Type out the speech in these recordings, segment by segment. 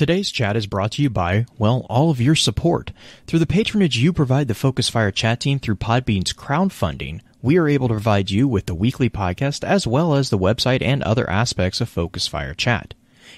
Today's chat is brought to you by, well, all of your support. Through the patronage you provide the Focus Fire chat team through Podbean's crowdfunding, we are able to provide you with the weekly podcast as well as the website and other aspects of Focus Fire chat.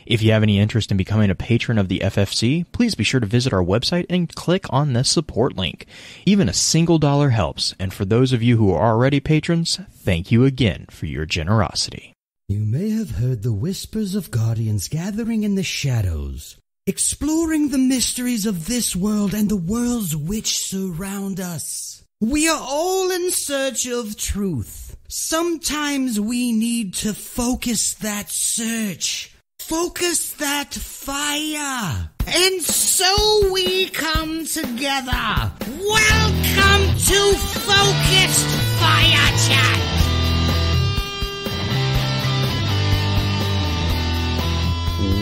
If you have any interest in becoming a patron of the FFC, please be sure to visit our website and click on the support link. Even a single dollar helps, and for those of you who are already patrons, thank you again for your generosity. You may have heard the whispers of guardians gathering in the shadows, exploring the mysteries of this world and the worlds which surround us. We are all in search of truth. Sometimes we need to focus that search focus that fire. And so we come together. Welcome to Focused Fire Chat.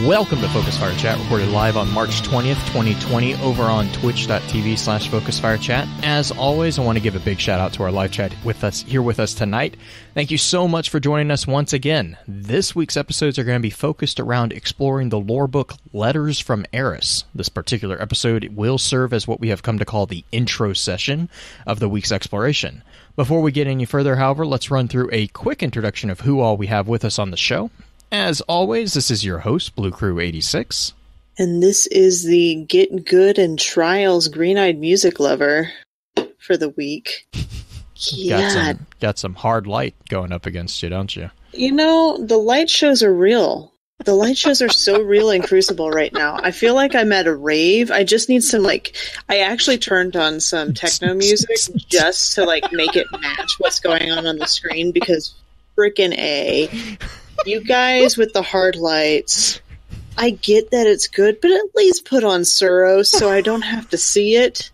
Welcome to Focus Fire Chat, recorded live on March 20th, 2020, over on twitch.tv slash Focus Fire Chat. As always, I want to give a big shout out to our live chat with us here with us tonight. Thank you so much for joining us once again. This week's episodes are going to be focused around exploring the lore book Letters from Eris. This particular episode will serve as what we have come to call the intro session of the week's exploration. Before we get any further, however, let's run through a quick introduction of who all we have with us on the show. As always, this is your host, Blue Crew 86. And this is the Get Good and Trials Green Eyed Music Lover for the week. got some got some hard light going up against you, don't you? You know, the light shows are real. The light shows are so real in Crucible right now. I feel like I'm at a rave. I just need some like I actually turned on some techno music just to like make it match what's going on on the screen because freaking A you guys with the hard lights. I get that it's good, but at least put on Suros so I don't have to see it.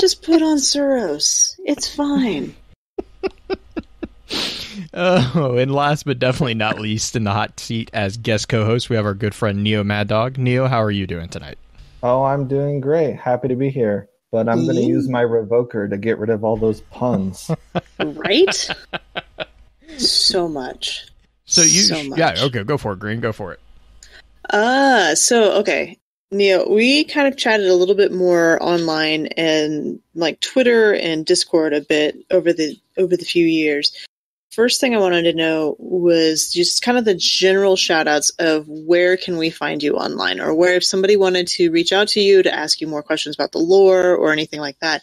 Just put on Suros. It's fine. Oh, and last but definitely not least, in the hot seat as guest co-host, we have our good friend Neo Mad Dog. Neo, how are you doing tonight? Oh, I'm doing great. Happy to be here. But I'm going to use my revoker to get rid of all those puns. right? so much. So you, so yeah, okay, go for it, Green, go for it. Ah, uh, so okay, Neil, we kind of chatted a little bit more online and like Twitter and Discord a bit over the over the few years. First thing I wanted to know was just kind of the general shout outs of where can we find you online or where if somebody wanted to reach out to you to ask you more questions about the lore or anything like that,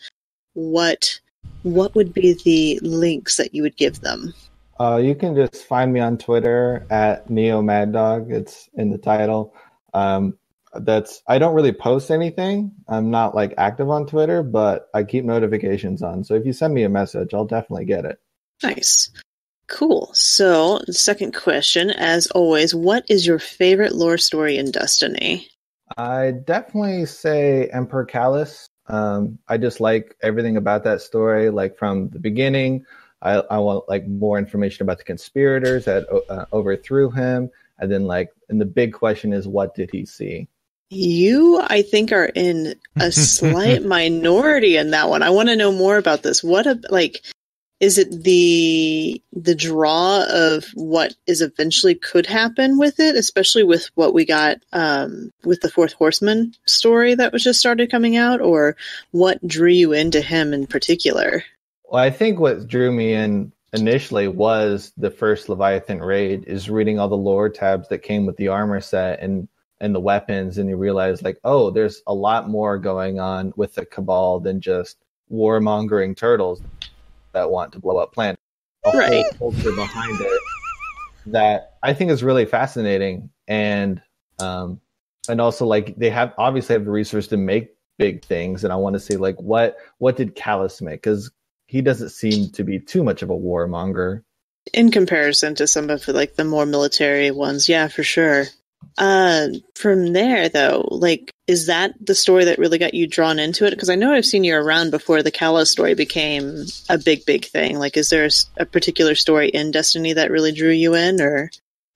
what what would be the links that you would give them? Uh, you can just find me on Twitter at Neo Mad Dog. It's in the title. Um, that's I don't really post anything. I'm not like active on Twitter, but I keep notifications on. So if you send me a message, I'll definitely get it. Nice. Cool. So, the second question, as always, what is your favorite lore story in Destiny? I definitely say Emperor Calus. Um, I just like everything about that story, like from the beginning I, I want like more information about the conspirators that uh, overthrew him, and then like, and the big question is, what did he see? You, I think, are in a slight minority in that one. I want to know more about this. What, a, like, is it the the draw of what is eventually could happen with it, especially with what we got um, with the Fourth Horseman story that was just started coming out, or what drew you into him in particular? Well, I think what drew me in initially was the first Leviathan raid is reading all the lore tabs that came with the armor set and and the weapons and you realize like oh there's a lot more going on with the cabal than just warmongering turtles that want to blow up planets a right. whole culture behind it that I think is really fascinating and um and also like they have obviously have the resource to make big things and I want to see like what what did Calus make because he doesn't seem to be too much of a warmonger in comparison to some of the, like the more military ones. Yeah, for sure. Uh, from there though, like, is that the story that really got you drawn into it? Because I know I've seen you around before the Kala story became a big, big thing. Like, is there a, a particular story in Destiny that really drew you in, or?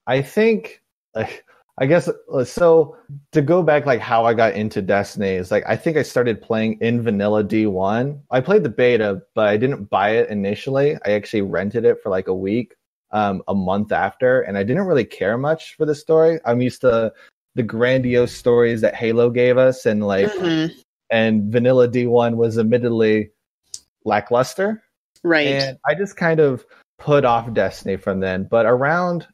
I think like I guess uh, so. To go back, like how I got into Destiny is like I think I started playing in vanilla D1. I played the beta, but I didn't buy it initially. I actually rented it for like a week, um, a month after, and I didn't really care much for the story. I'm used to the grandiose stories that Halo gave us, and like Mhm. and Vanilla D1 was admittedly lackluster. Right. And I just kind of put off Destiny from then. But around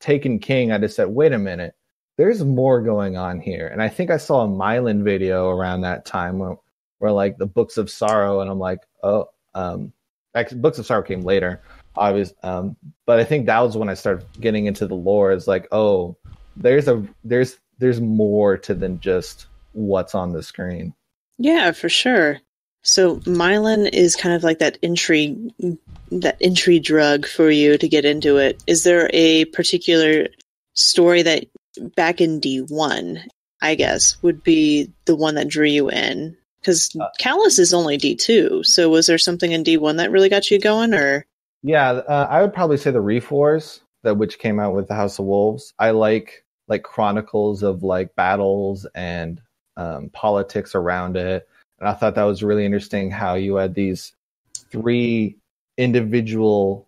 Taken King, I just said, wait a minute, there's more going on here. And I think I saw a Myelin video around that time where, where like the Books of Sorrow, and I'm like, oh, um, actually, Books of Sorrow came later, obviously. Um, but I think that was when I started getting into the lore. It's like, oh, there's a there's there's more to than just what's on the screen. Yeah, for sure. So Myelin is kind of like that entry that entry drug for you to get into it. Is there a particular story that back in D1, I guess, would be the one that drew you in? Because Uh, Calus is only D2. So was there something in D1 that really got you going or Yeah, uh, I would probably say the Reef Wars, that which came out with the House of Wolves. I like like chronicles of like battles and um, politics around it, and I thought that was really interesting. How you had these three individual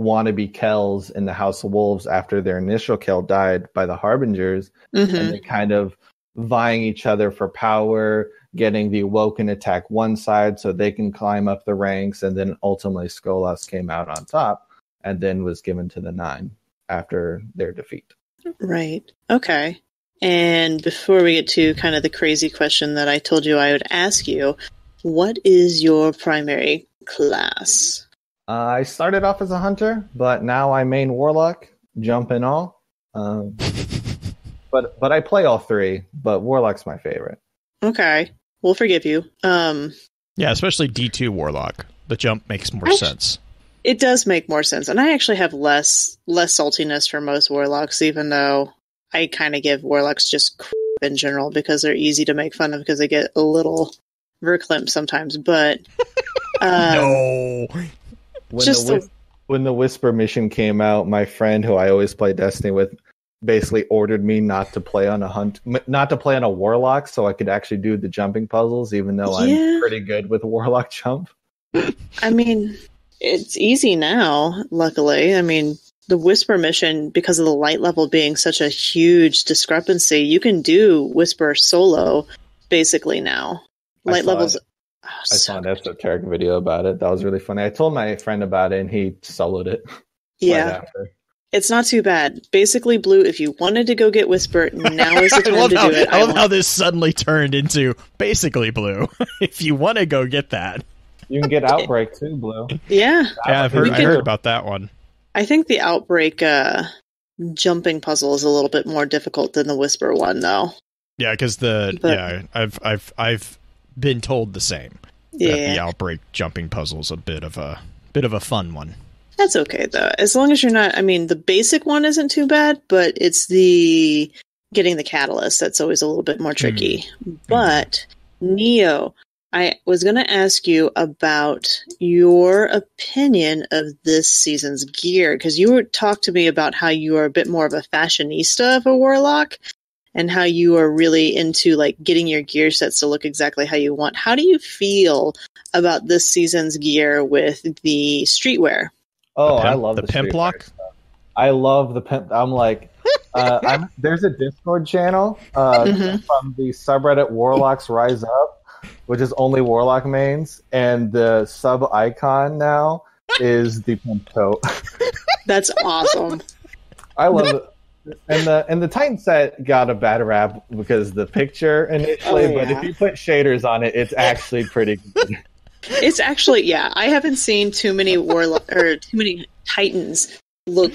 wannabe Kells in the House of Wolves after their initial Kell died by the Harbingers, Mhm. and they kind of vying each other for power, getting the Awoken attack one side so they can climb up the ranks, and then ultimately Skolas came out on top and then was given to the Nine after their defeat. Right. Okay. And before we get to kind of the crazy question that I told you I would ask you, what is your primary class? Uh, I started off as a hunter, but now I main warlock, jump and all. Um, but but I play all three, but warlock's my favorite. Okay. We'll forgive you. Um Yeah, especially D2 Warlock. The jump makes more Actu- sense. it does make more sense. And I actually have less less saltiness for most warlocks, even though I kind of give warlocks just crap in general because they're easy to make fun of because they get a little verklempt sometimes. But um, no. When Just the a- when the Whisper mission came out, my friend who I always play Destiny with basically ordered me not to play on a hunt, not to play on a warlock, so I could actually do the jumping puzzles, even though Yeah. I'm pretty good with warlock jump. I mean, it's easy now, luckily. I mean, the Whisper mission, because of the light level being such a huge discrepancy, you can do Whisper solo basically now. Light levels. it. Oh, I so saw an esoteric video about it. That was really funny. I told my friend about it, and he soloed it. right yeah, after. it's not too bad. Basically, Blue, if you wanted to go get Whisper, now is the time to how, do it. I love want- how this suddenly turned into basically blue. if you want to go get that. You can get Outbreak too, Blue. yeah, Yeah, I've heard, I can- heard about that one. I think the Outbreak uh, jumping puzzle is a little bit more difficult than the Whisper one, though. Yeah, because the But- yeah, I've I've I've been told the same. Yeah. the outbreak jumping puzzle is a bit of a bit of a fun one. That's okay though. As long as you're not I mean the basic one isn't too bad, but it's the getting the catalyst that's always a little bit more tricky. Mm-hmm. But Neo, I was going to ask you about your opinion of this season's gear because you were talked to me about how you are a bit more of a fashionista of a warlock and how you are really into like getting your gear sets to look exactly how you want. How do you feel about this season's gear with the streetwear? Oh, The I love the the, pimp lock? stuff. I love the pimp. I'm like, uh, I'm, there's a Discord channel uh, Mhm. from the subreddit Warlocks Rise Up, which is only Warlock mains, and the sub icon now is the pimp coat. That's awesome. I love it. And the and the Titan set got a bad rap because the picture initially, Oh, but if you put shaders on it, it's actually pretty good. It's actually yeah. I haven't seen too many warlock or too many titans look.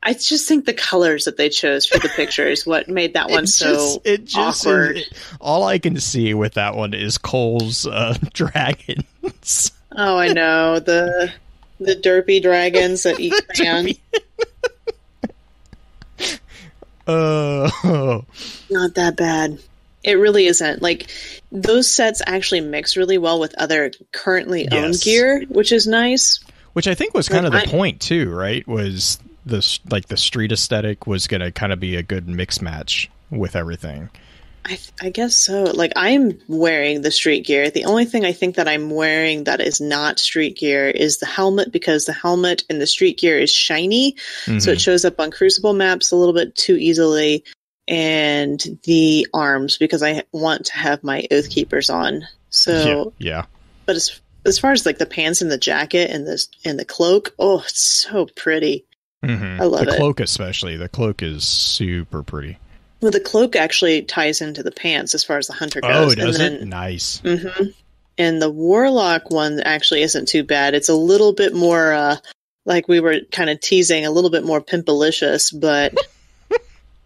I just think the colors that they chose for the picture is what made that one It so just, it just awkward. it- all I can see with that one is Cole's uh, dragons. Oh, I know the the derpy dragons that eat sand. Oh, Not that bad. It really isn't. Like those sets actually mix really well with other currently owned Yes. gear, which is nice. which I think was kind of the I- point too, right? Was this like the street aesthetic was going to kind of be a good mix match with everything. I, I guess so. Like I'm wearing the street gear. The only thing I think that I'm wearing that is not street gear is the helmet because the helmet and the street gear is shiny, so Mhm. it shows up on Crucible maps a little bit too easily. and the arms because I want to have my oath keepers on. So, yeah, yeah. but as as far as like the pants and the jacket and the and the cloak, oh, it's so pretty. Mhm. I love it. the it. cloak, especially. The cloak is super pretty. Well, the cloak actually ties into the pants as far as the hunter goes. Oh, does and it? Nice. Mm-hmm. And the warlock one actually isn't too bad. It's a little bit more, uh, like we were kind of teasing, a little bit more pimpalicious, but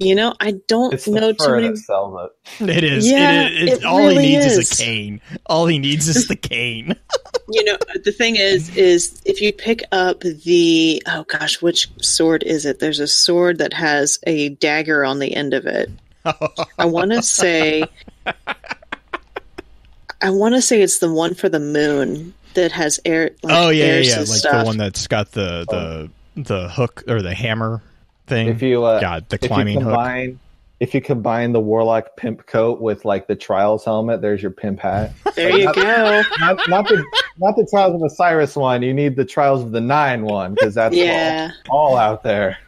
you know, I don't It's know the too fur many. that sells it. It is. Yeah, it is. It, it all he needs is. is. a cane. All he needs is the cane. You know, the thing is, is if you pick up the oh gosh, which sword is it? There's a sword that has a dagger on the end of it. I want to say, I want to say it's the one for the moon that has air. Like, oh yeah, airs yeah, like stuff. the one that's got the the oh. the hook or the hammer thing. If you uh, God, the if you climbing hook. combine if you combine the warlock pimp coat with like the trials helmet, there's your pimp hat. There you go. not, not the not the trials of Osiris one. You need the trials of the nine one because that's Yeah, all, all out there.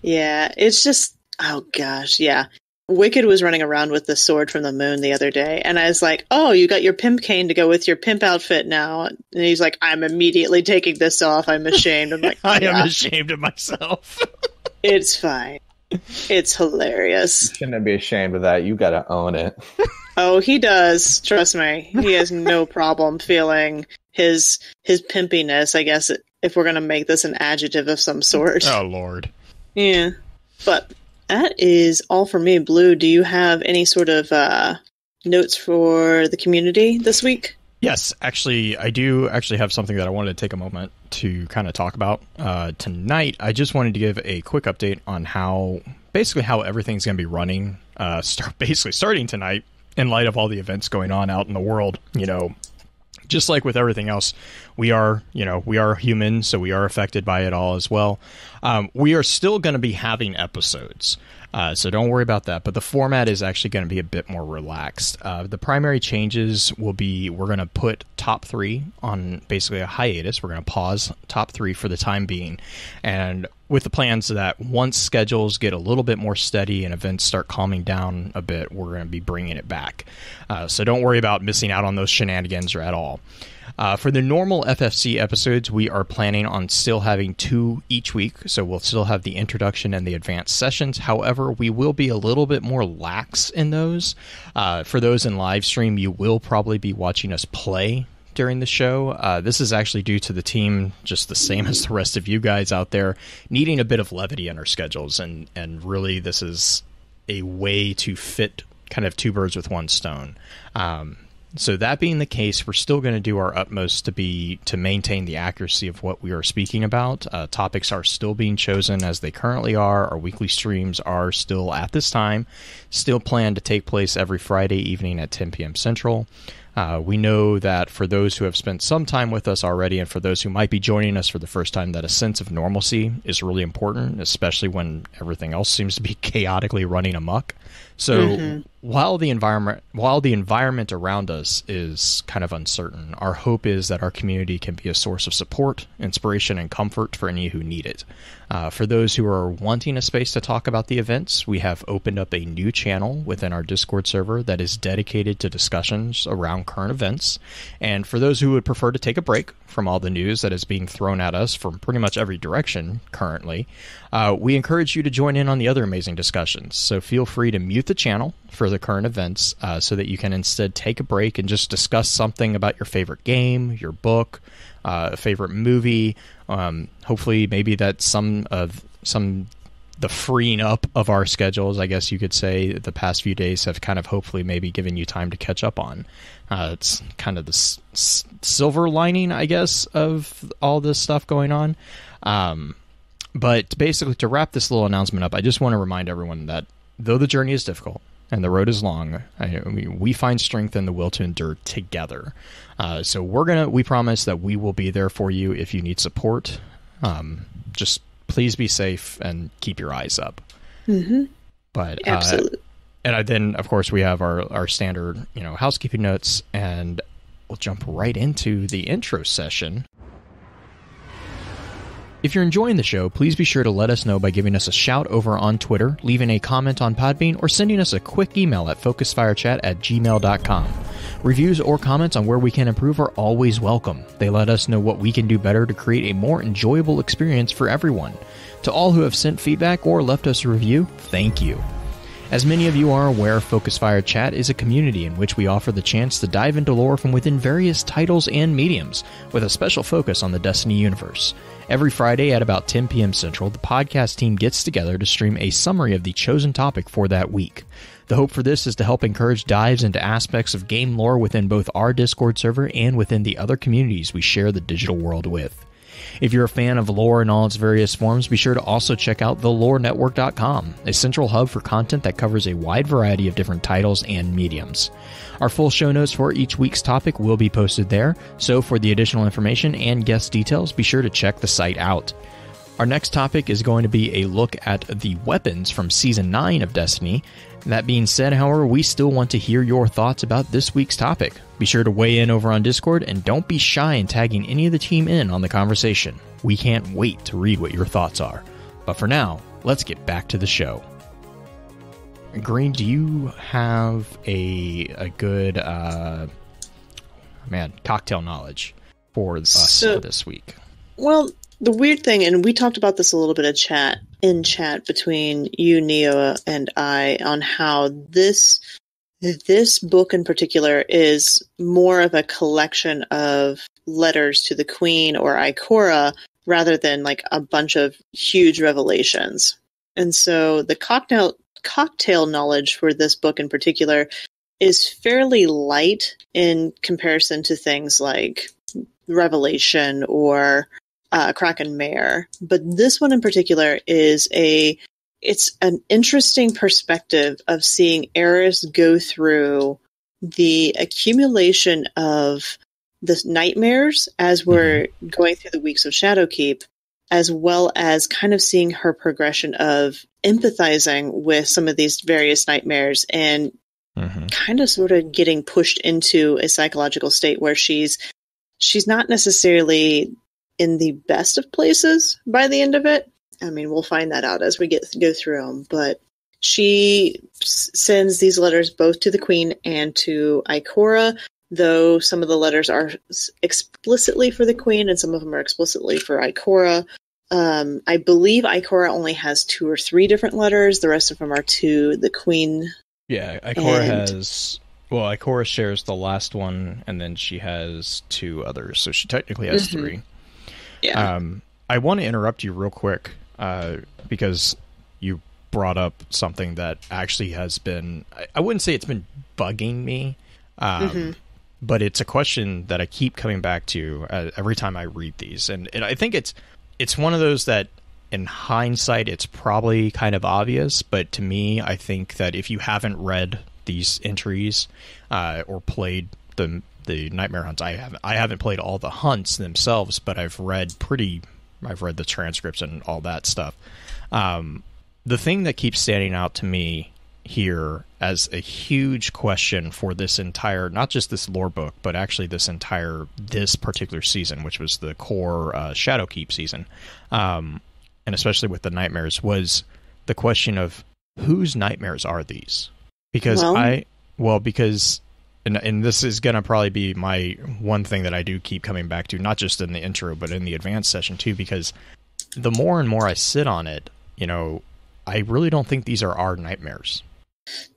yeah. It's just oh gosh, yeah. Wicked was running around with the sword from the moon the other day, and I was like, "Oh, you got your pimp cane to go with your pimp outfit now." And he's like, "I'm immediately taking this off. I'm ashamed." I'm like, I am ashamed of myself. It's fine. It's hilarious." Shouldn't be ashamed of that. You got to own it. Oh, he does. Trust me. He has no problem feeling his his pimpiness. I guess if we're gonna make this an adjective of some sort. oh Lord. Yeah. But that is all for me. Blue, do you have any sort of uh, notes for the community this week? Yes, actually, I do actually have something that I wanted to take a moment to kind of talk about uh, tonight. I just wanted to give a quick update on how, basically, how everything's going to be running. Uh, start basically starting tonight in light of all the events going on out in the world. You know, just like with everything else, we are, you know, we are human, so we are affected by it all as well. Um, we are still going to be having episodes. Uh, so don't worry about that. But the format is actually going to be a bit more relaxed. Uh, the primary changes will be we're going to put top three on basically a hiatus. We're going to pause top three for the time being. And with the plans that once schedules get a little bit more steady and events start calming down a bit, we're going to be bringing it back. Uh, so don't worry about missing out on those shenanigans at all. Uh, for the normal FFC episodes, we are planning on still having two each week, so we'll still have the introduction and the advanced sessions. However, we will be a little bit more lax in those. Uh, for those in live stream, you will probably be watching us play during the show. Uh, this is actually due to the team, just the same as the rest of you guys out there, needing a bit of levity in our schedules, and and really this is a way to fit kind of two birds with one stone. Um, so that being the case, we're still going to do our utmost to be to maintain the accuracy of what we are speaking about. Uh, topics are still being chosen as they currently are. Our weekly streams are still at this time, still planned to take place every Friday evening at 10 p.m. Central. Uh, we know that for those who have spent some time with us already, and for those who might be joining us for the first time, that a sense of normalcy is really important, especially when everything else seems to be chaotically running amok. So mm-hmm. while the environment while the environment around us is kind of uncertain, our hope is that our community can be a source of support, inspiration, and comfort for any who need it. Uh, for those who are wanting a space to talk about the events, we have opened up a new channel within our Discord server that is dedicated to discussions around current events. And for those who would prefer to take a break from all the news that is being thrown at us from pretty much every direction currently, uh, we encourage you to join in on the other amazing discussions. So feel free to mute the channel for the current events uh, so that you can instead take a break and just discuss something about your favorite game, your book, uh, favorite movie. Um, hopefully, maybe that some of some the freeing up of our schedules, I guess you could say, the past few days have kind of hopefully maybe given you time to catch up on. Uh, it's kind of the s- s- silver lining, I guess, of all this stuff going on. Um, but basically, to wrap this little announcement up, I just want to remind everyone that though the journey is difficult and the road is long, I, I mean, we find strength in the will to endure together. Uh, so we're gonna, we promise that we will be there for you if you need support. Um, just please be safe and keep your eyes up. Mm-hmm. But uh, Absolutely. and I, then of course we have our our standard you know housekeeping notes and we'll jump right into the intro session If you're enjoying the show, please be sure to let us know by giving us a shout over on Twitter, leaving a comment on Podbean, or sending us a quick email at focusfirechat at gmail.com. Reviews or comments on where we can improve are always welcome. They let us know what we can do better to create a more enjoyable experience for everyone. To all who have sent feedback or left us a review, thank you. As many of you are aware, Focus Fire Chat is a community in which we offer the chance to dive into lore from within various titles and mediums, with a special focus on the Destiny universe. Every Friday at about 10 p.m. Central, the podcast team gets together to stream a summary of the chosen topic for that week. The hope for this is to help encourage dives into aspects of game lore within both our Discord server and within the other communities we share the digital world with. If you're a fan of lore in all its various forms, be sure to also check out thelorenetwork.com, a central hub for content that covers a wide variety of different titles and mediums. Our full show notes for each week's topic will be posted there, so for the additional information and guest details, be sure to check the site out. Our next topic is going to be a look at the weapons from Season 9 of Destiny. That being said, however, we still want to hear your thoughts about this week's topic. Be sure to weigh in over on Discord and don't be shy in tagging any of the team in on the conversation. We can't wait to read what your thoughts are. But for now, let's get back to the show. Green, do you have a a good uh, man cocktail knowledge for us So- this week? Well, the weird thing, and we talked about this a little bit of chat in chat between you, Neo, and I on how this this book in particular is more of a collection of letters to the Queen or Ikora rather than like a bunch of huge revelations. And so the cocktail cocktail knowledge for this book in particular is fairly light in comparison to things like Revelation or uh, Kraken Mare, but this one in particular is a it's an interesting perspective of seeing Eris go through the accumulation of the nightmares as we're going through the weeks of Shadowkeep, as well as kind of seeing her progression of empathizing with some of these various nightmares and Mm-hmm. kind of sort of getting pushed into a psychological state where she's she's not necessarily in the best of places by the end of it. I mean, we'll find that out as we get go through them. But she s- sends these letters both to the queen and to Ikora, though some of the letters are s- explicitly for the queen and some of them are explicitly for Ikora. Um, I believe Ikora only has two or three different letters. The rest of them are to the queen. Yeah, Ikora And- has. Well, Ikora shares the last one, and then she has two others, so she technically has Mhm. three. Yeah. Um, I want to interrupt you real quick uh, because you brought up something that actually has been. I, I wouldn't say it's been bugging me, um, Mhm. but it's a question that I keep coming back to uh, every time I read these, and, and I think it's it's one of those that. In hindsight, it's probably kind of obvious, but to me, I think that if you haven't read these entries uh, or played the the nightmare hunts, I haven't. I haven't played all the hunts themselves, but I've read pretty. I've read the transcripts and all that stuff. Um, the thing that keeps standing out to me here as a huge question for this entire, not just this lore book, but actually this entire this particular season, which was the core uh, Shadowkeep season, um, and especially with the nightmares, was the question of whose nightmares are these? Because Well- I, well, because and and this is gonna probably be my one thing that I do keep coming back to, not just in the intro, but in the advanced session too, because the more and more I sit on it, you know, I really don't think these are our nightmares.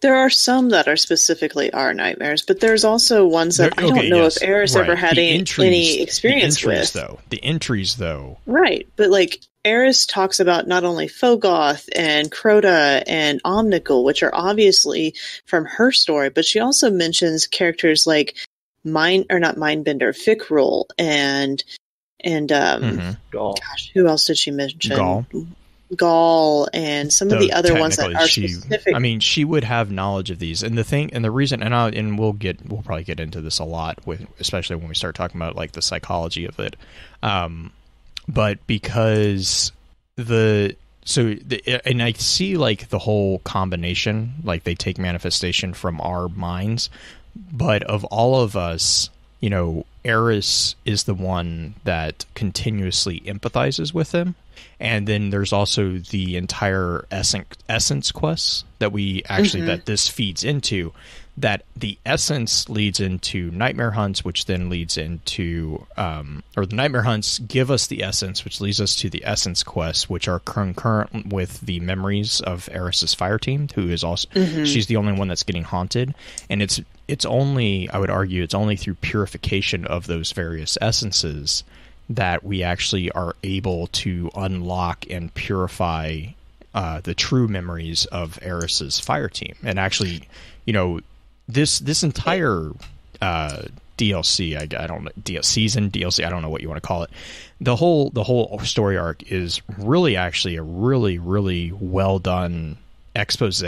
There are some that are specifically our nightmares, but there's also ones that There- I don't okay, know yes, if Eris right. ever had any, entries- any experience the entries, with. though. The entries, though. Right, but like Eris talks about not only Phogoth and Crota and Omnigul, which are obviously from her story, but she also mentions characters like Mind or not Mindbender, Fikrul, and and um, Mhm. Gosh, who else did she mention? Ghaul. Ghaul, and some of the other ones that are she, specific. I mean, she would have knowledge of these, and the thing, and the reason, and I, and we'll get, we'll probably get into this a lot with, especially when we start talking about like the psychology of it. Um, but because the so the, and I see like the whole combination, like they take manifestation from our minds, but of all of us, you know, Eris is the one that continuously empathizes with him. And then there's also the entire essence, essence quests that we actually Mhm. that this feeds into. That the essence leads into nightmare hunts, which then leads into um, or the nightmare hunts give us the essence, which leads us to the essence quests, which are concurrent with the memories of Eris's fire team, who is also she's the only one that's getting haunted, and it's it's only I would argue it's only through purification of those various essences that we actually are able to unlock and purify uh, the true memories of Eris's fire team, and actually, you know, this this entire uh, DLC, I, I don't know, DL, season DLC, I don't know what you want to call it. The whole the whole story arc is really actually a really really well done expose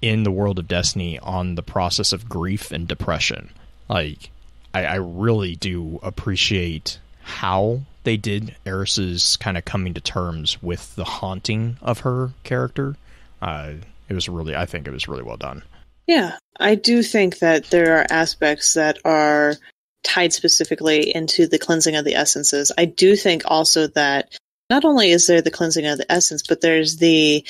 in the world of Destiny on the process of grief and depression. Like, I, I really do appreciate how they did Eris's kind of coming to terms with the haunting of her character. Uh, it was really, I think it was really well done. Yeah, I do think that there are aspects that are tied specifically into the cleansing of the essences. I do think also that not only is there the cleansing of the essence, but there's the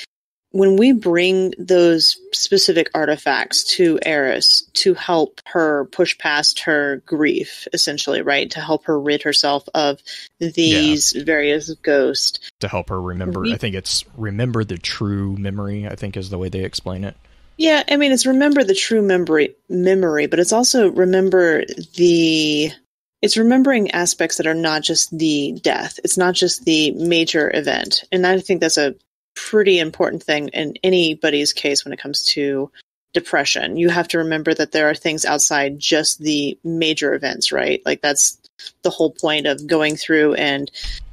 when we bring those specific artifacts to Eris to help her push past her grief, essentially, right? To help her rid herself of these various ghosts. To help her remember, We- I think it's remember the true memory. I think is the way they explain it. Yeah, I mean, it's remember the true memory, memory, but it's also remember the. It's remembering aspects that are not just the death. It's not just the major event, and I think that's a pretty important thing in anybody's case when it comes to depression. You have to remember that there are things outside just the major events, right? Like that's the whole point of going through and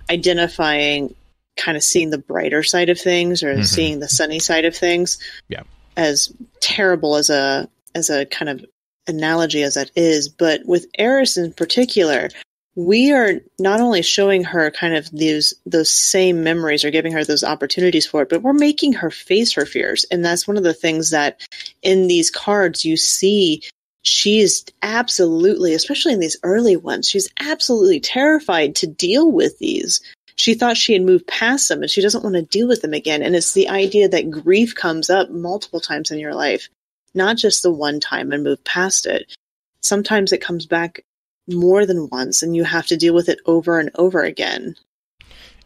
identifying, kind of seeing the brighter side of things or Mhm. seeing the sunny side of things. Yeah. As terrible as a as a kind of analogy as that is, but with Eris in particular, we are not only showing her kind of these those same memories or giving her those opportunities for it, but we're making her face her fears. And that's one of the things that in these cards you see she's absolutely, especially in these early ones, she's absolutely terrified to deal with these. She thought she had moved past them and she doesn't want to deal with them again. And it's the idea that grief comes up multiple times in your life, not just the one time and move past it. Sometimes it comes back more than once and you have to deal with it over and over again.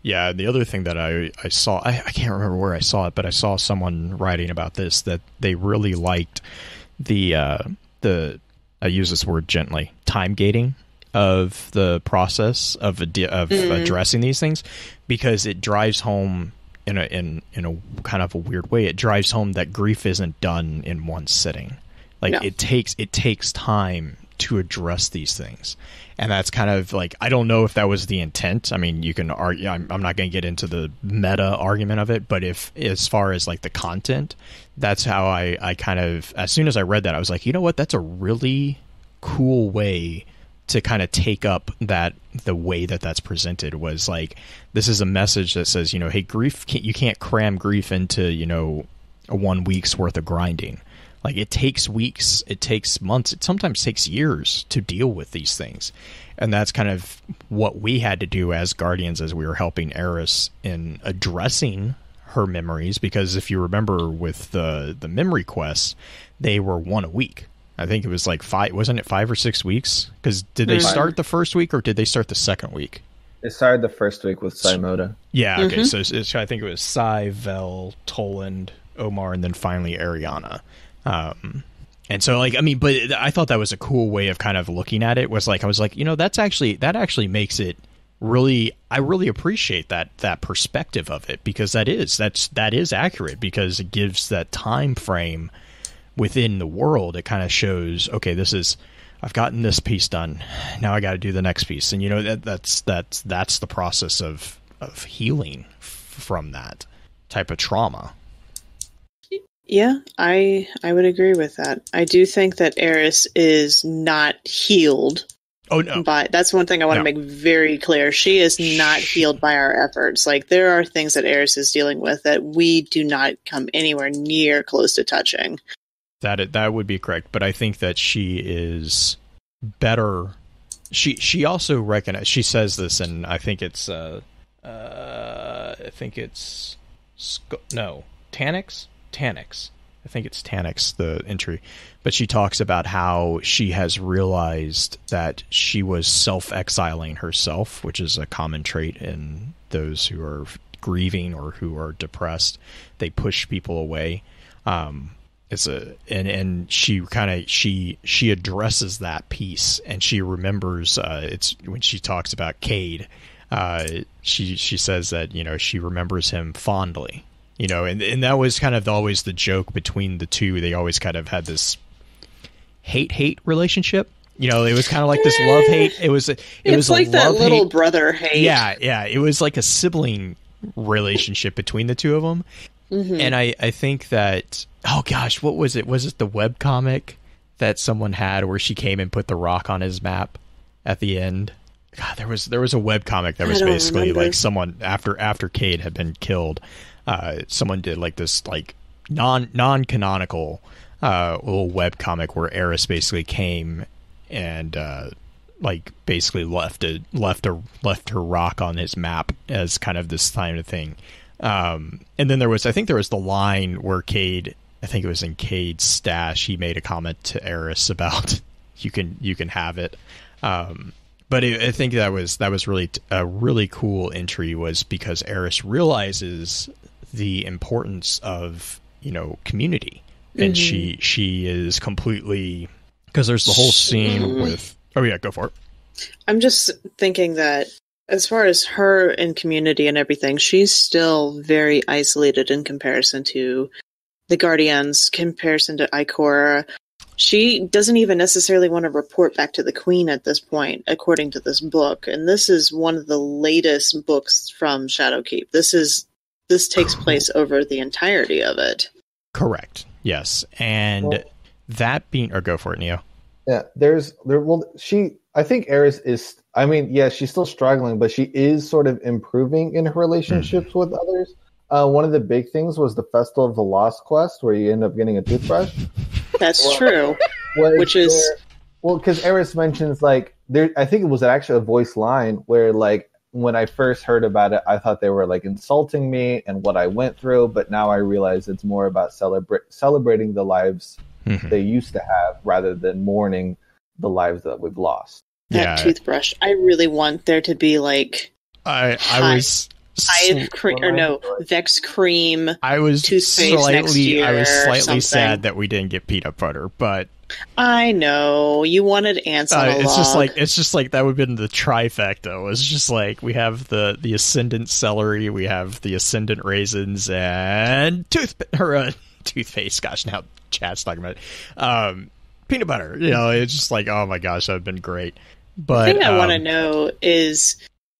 Yeah, and the other thing that I, I saw, I, I can't remember where I saw it, but I saw someone writing about this that they really liked the uh, the I use this word gently time gating of the process of of Mhm. addressing these things because it drives home in a in in a kind of a weird way. It drives home that grief isn't done in one sitting. Like No. it takes it takes time to address these things and that's kind of like I don't know if that was the intent. I mean, you can argue. I'm, I'm not going to get into the meta argument of it, but if as far as like the content, that's how I I kind of as soon as I read that, I was like, you know what, that's a really cool way to kind of take up that the way that that's presented was like this is a message that says you know hey grief can't, you can't cram grief into you know a one week's worth of grinding. Like it takes weeks it takes months it sometimes takes years to deal with these things. And that's kind of what we had to do as guardians as we were helping eris in addressing her memories because if you remember with the the memory quests they were one a week i think it was like five wasn't it five or six weeks because did they Mm. start the first week or did they start the second week They started the first week with Sai Mota. yeah, okay. Mhm. So it's, it's, I think it was Sai, Vell, Toland, Omar, and then finally Eriana. Um, and so, like, I mean, but I thought that was a cool way of kind of looking at it. Was like, I was like, you know, that's actually that actually makes it really. I really appreciate that that perspective of it because that is that's that is accurate because it gives that time frame within the world. It kind of shows, okay, this is. I've gotten this piece done. Now I got to do the next piece, and you know that that's that's that's the process of of healing f- from that type of trauma. Yeah, I I would agree with that. I do think that Eris is not healed Oh no, by that's one thing I want No. to make very clear. She is not healed by our efforts. Like there are things that Eris is dealing with that we do not come anywhere near close to touching. That it, that would be correct, but I think that she is better she she also recognized. She says this, and I think it's uh, uh I think it's no Taniks Taniks. I think it's Taniks the entry, but she talks about how she has realized that she was self-exiling herself, which is a common trait in those who are grieving or who are depressed. They push people away. Um, it's a and and she kind of she she addresses that piece and she remembers uh, it's when she talks about Cayde. Uh, she she says that you know she remembers him fondly, you know, and and that was kind of always the joke between the two. They always kind of had this hate hate relationship. You know, it was kind of like this love hate. It was it it's was like that little brother hate. Yeah, yeah. It was like a sibling relationship between the two of them. Mm-hmm. And I, I think that oh gosh, what was it? Was it the web comic that someone had where she came and put the rock on his map at the end? God, there was there was a web comic that was basically remember. like someone after after Cayde had been killed, uh, someone did like this like non non canonical uh, little web comic where Eris basically came and uh, like basically left a left a left her rock on his map as kind of this kind of thing. Um, and then there was, I think there was the line where Cayde, I think it was in Cayde's stash, he made a comment to Eris about you can you can have it. Um, but it, I think that was that was really a really cool entry was because Eris realizes the importance of you know community, and mm-hmm. she she is completely because there's the whole scene mm-hmm. with oh yeah go for it. I'm just thinking that as far as her and community and everything, she's still very isolated in comparison to the Guardians, comparison to Ikora. She doesn't even necessarily want to report back to the Queen at this point, according to this book. And this is one of the latest books from Shadowkeep. This is this takes place over the entirety of it. Correct. Yes, and well, that being or go for it, Neo. Yeah, there's there. Well, she I think Eris is. I mean, yeah, she's still struggling, but she is sort of improving in her relationships mm-hmm. with others. Uh, one of the big things was the Festival of the Lost quest, where you end up getting a toothbrush. That's well, true. Which is well, because Eris mentions like there. I think it was actually a voice line where like when I first heard about it, I thought they were like insulting me and what I went through, but now I realize it's more about celebrate celebrating the lives mm-hmm. they used to have rather than mourning the lives that we've lost. That yeah. toothbrush. I really want there to be like I I was Hive cream or no Vex cream. I was slightly I was slightly sad that we didn't get peanut butter, but I know you wanted ants. Uh, it's just like it's just like that would have been the trifecta. It's just like we have the the ascendant celery, we have the ascendant raisins, and tooth or uh, toothpaste. Gosh, now chat's talking about it. Um, peanut butter. You know, it's just like, oh my gosh, that would have been great. But the thing I want to um, know is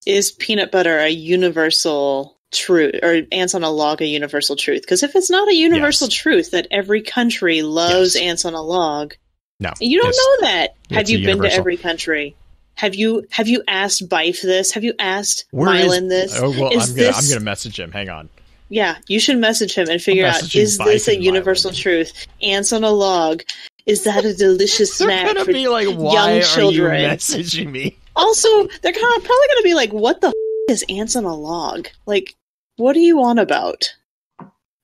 is peanut butter a universal truth or ants on a log a universal truth? Because if it's not a universal yes. truth that every country loves yes. ants on a log, no, you don't know that. Have you been to every country? Have you have you asked Byf this? Have you asked Myelin this? Oh well, is I'm gonna I'm gonna message him. Hang on. Yeah, you should message him and figure out is this a universal truth? Ants on a log. Is that a delicious snack gonna for be like, Why young children? Are you messaging me? Also, they're kind of probably going to be like, "What the f- is ants on a log? Like, what are you on about?"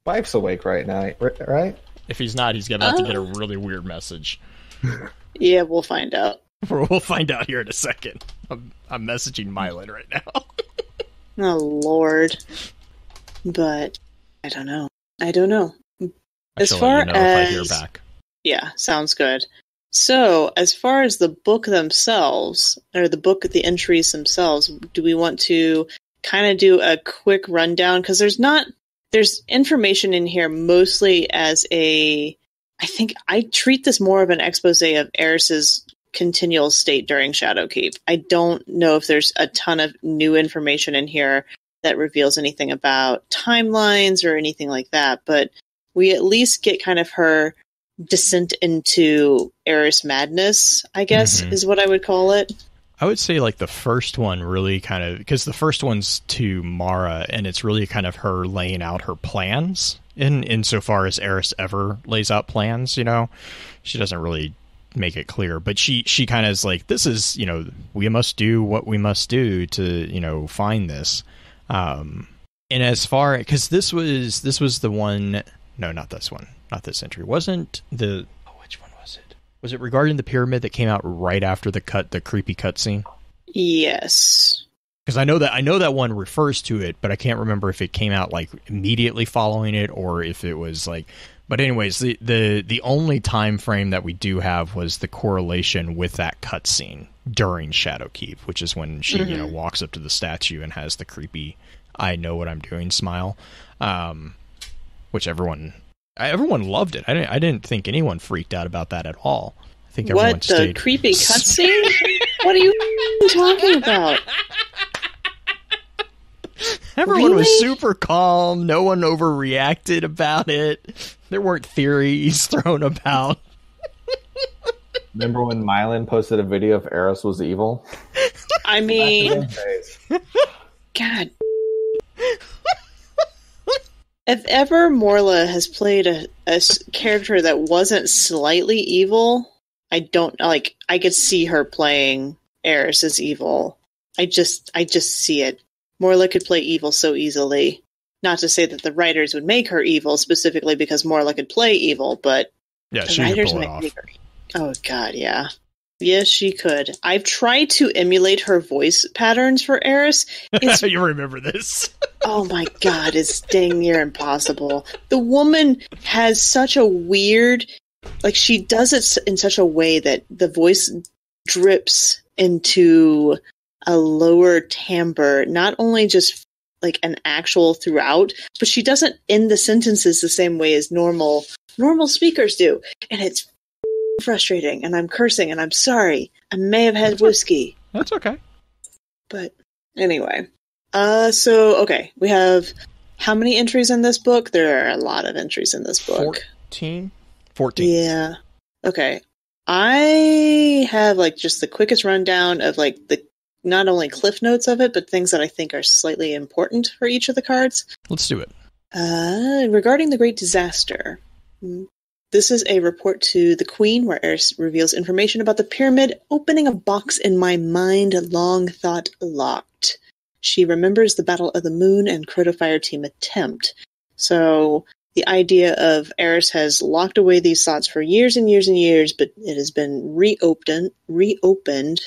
Byf's awake right now, right? If he's not, he's about uh, to get a uh. really weird message. yeah, we'll find out. We'll find out here in a second. I'm, I'm messaging Myelin right now. oh Lord, but I don't know. I don't know. as far you know as yeah, sounds good. So, as far as the book themselves, or the book, the entries themselves, do we want to kind of do a quick rundown? Because there's not, there's information in here mostly as a, I think I treat this more of an expose of Eris's continual state during Shadowkeep. I don't know if there's a ton of new information in here that reveals anything about timelines or anything like that, but we at least get kind of her descent into Eris madness, I guess mm-hmm. is what I would call it. I would say like the first one really kind of because the first one's to Mara and it's really kind of her laying out her plans in insofar as Eris ever lays out plans, you know. She doesn't really make it clear. But she she kind of is like, this is you know we must do what we must do to you know find this. Um, and as far because this was this was the one no not this one not this entry wasn't the oh, which one was it was it regarding the pyramid that came out right after the cut the creepy cutscene Yes. because I know that I know that one refers to it, but I can't remember if it came out like immediately following it or if it was like. But anyways, the the the only time frame that we do have was the correlation with that cutscene during Shadowkeep, which is when she you know walks up to the statue and has the creepy "I know what I'm doing" smile, um, which everyone everyone loved it. I didn't I didn't think anyone freaked out about that at all. I think everyone What the creepy cutscene? what are you talking about? Everyone was super calm. No one overreacted about it. There weren't theories thrown about. Remember when Myelin posted a video of Eris was evil? I mean, God. If ever Morla has played a, a character that wasn't slightly evil, I don't like. I could see her playing Eris as evil. I just, I just see it. Morla could play evil so easily. Not to say that the writers would make her evil specifically because Morla could play evil, but Yeah, the she could writers pull it make off. make her. Oh God, yeah. Yes, she could. I've tried to emulate her voice patterns for Eris. You remember this? oh my god, it's dang near impossible. The woman has such a weird, like she does it in such a way that the voice drips into a lower timbre, not only just like an actual throughout, but she doesn't end the sentences the same way as normal normal speakers do, and it's frustrating. And I'm cursing, and I'm sorry. I may have had whiskey. That's okay. But anyway, uh, so okay, we have how many entries in this book? There are a lot of entries in this book. 14? 14. Yeah. Okay. I have like just the quickest rundown of like the not only cliff notes of it, but things that I think are slightly important for each of the cards. Let's do it. Uh, regarding the Great Disaster, mm, this is a report to the Queen where Eris reveals information about the pyramid, opening a box in my mind long thought locked. She remembers the Battle of the Moon and Crota fire team attempt. So the idea of Eris has locked away these thoughts for years and years and years, but it has been reopened, reopened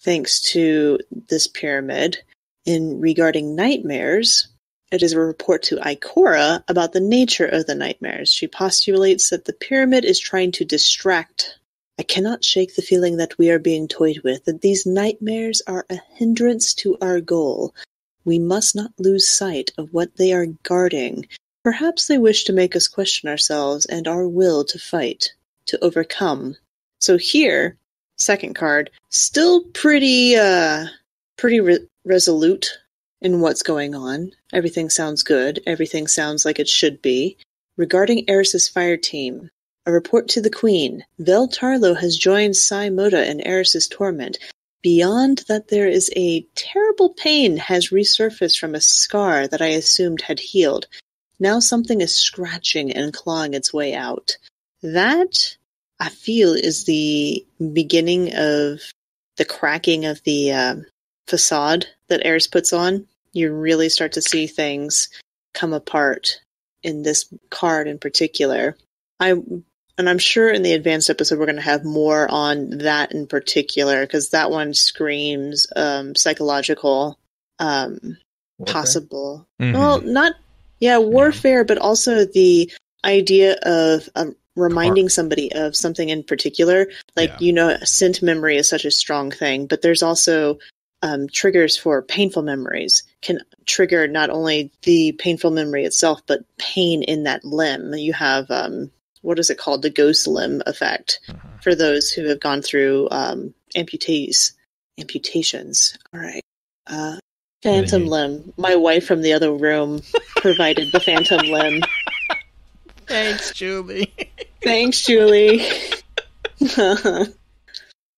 thanks to this pyramid. In regarding nightmares, it is a report to Ikora about the nature of the nightmares. She postulates that the pyramid is trying to distract. I cannot shake the feeling that we are being toyed with, that these nightmares are a hindrance to our goal. We must not lose sight of what they are guarding. Perhaps they wish to make us question ourselves and our will to fight, to overcome. So here, second card, still pretty, uh, pretty re- resolute in what's going on. Everything sounds good. Everything sounds like it should be. Regarding Eris's fire team, a report to the Queen. Vell Tarlowe has joined Sai Mota in Eris's torment. Beyond that, there is a terrible pain has resurfaced from a scar that I assumed had healed. Now something is scratching and clawing its way out. That, I feel, is the beginning of the cracking of the um facade that Eris puts on. You really start to see things come apart in this card in particular. I and I'm sure in the advanced episode we're going to have more on that in particular because that one screams um, psychological, um, possible. Mhm. Well, not yeah, warfare, but also the idea of um, reminding somebody of something in particular. Like Yeah. you know, scent memory is such a strong thing, but there's also um, triggers for painful memories can trigger not only the painful memory itself, but pain in that limb. You have um, what is it called, the ghost limb effect, for those who have gone through um, amputees, amputations. All right. Uh, phantom limb. My wife from the other room provided the phantom limb. Thanks, Julie. Thanks, Julie.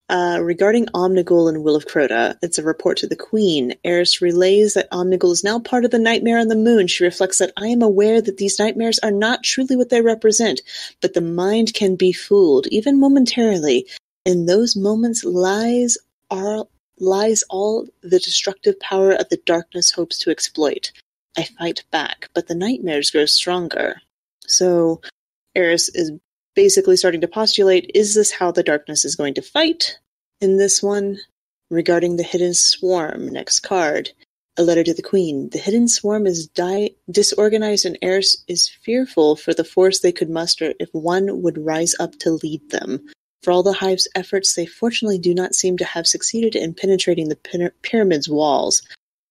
uh, regarding Omnigul and Will of Crota, it's a report to the Queen. Eris relays that Omnigul is now part of the Nightmare on the Moon. She reflects that I am aware that these nightmares are not truly what they represent, but the mind can be fooled, even momentarily. In those moments lies are lies all the destructive power of the darkness hopes to exploit. I fight back, but the nightmares grow stronger. So Eris is basically starting to postulate is this how the darkness is going to fight? In this one, regarding the hidden swarm, next card, a letter to the queen. The hidden swarm is di- disorganized and Eris is fearful for the force they could muster if one would rise up to lead them. For all the hive's efforts, they fortunately do not seem to have succeeded in penetrating the py- pyramid's walls.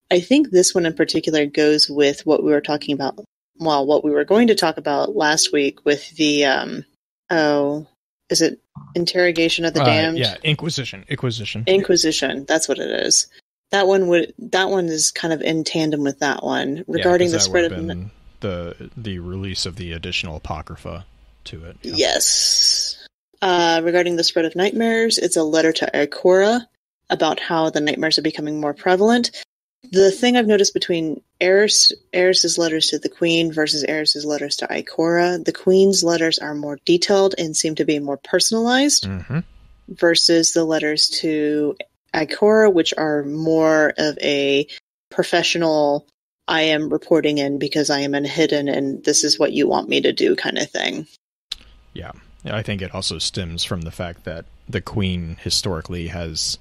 I think this one in particular goes with what we were talking about. Well, what we were going to talk about last week with the um oh, is it interrogation of the Uh, damned? yeah, Inquisition. Inquisition. Inquisition. That's what it is. That one would. That one is kind of in tandem with that one Yeah, the spread of. been the the release of the additional apocrypha to it. yeah. Yes. Uh, regarding the spread of nightmares, it's a letter to Ikora about how the nightmares are becoming more prevalent. The thing I've noticed between Eris, Eris's letters to the Queen versus Eris's letters to Ikora, the Queen's letters are more detailed and seem to be more personalized Mhm. versus the letters to Ikora, which are more of a professional, I am reporting in because I am in hidden and this is what you want me to do kind of thing. Yeah, I think it also stems from the fact that the queen historically has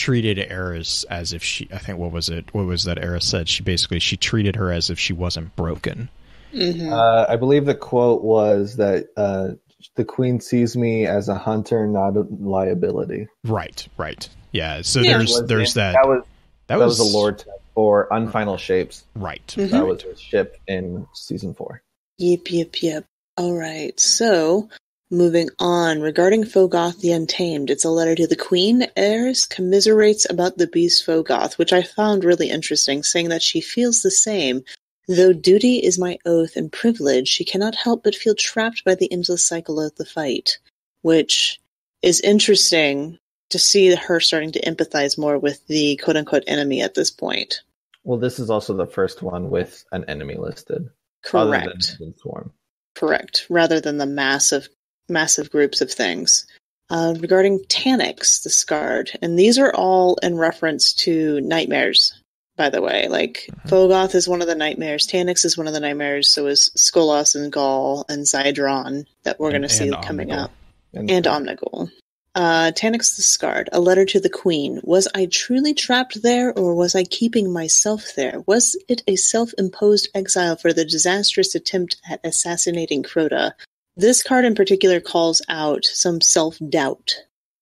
treated Eris as if she I think what was it what was that Eris said she basically she treated her as if she wasn't broken. hmm Uh, I believe the quote was that uh, the queen sees me as a hunter, not a liability. Right, right. Yeah, so Yeah. there's there's that That was that that was the lore test for Unfinal Shapes. right. Mhm. That was her ship in season four. Yep, yep, yep. All right. So, moving on. Regarding Phogoth the Untamed, it's a letter to the Queen. Eris commiserates about the beast Phogoth, which I found really interesting, saying that she feels the same. Though duty is my oath and privilege, she cannot help but feel trapped by the endless cycle of the fight, which is interesting to see her starting to empathize more with the quote unquote enemy at this point. Well, this is also the first one with an enemy listed. Correct. Swarm. Correct, rather than the massive, massive groups of things. Uh, regarding Taniks, the Scarred, and these are all in reference to nightmares, by the way. Like, Phogoth is one of the nightmares, Taniks is one of the nightmares, so is Skolas and Ghaul and Zydron that we're going to see and coming Omnigul. up. And Omnigul. Uh, Taniks the Scarred, a letter to the Queen. Was I truly trapped there, or was I keeping myself there? Was it a self-imposed exile for the disastrous attempt at assassinating Crota? This card in particular calls out some self-doubt.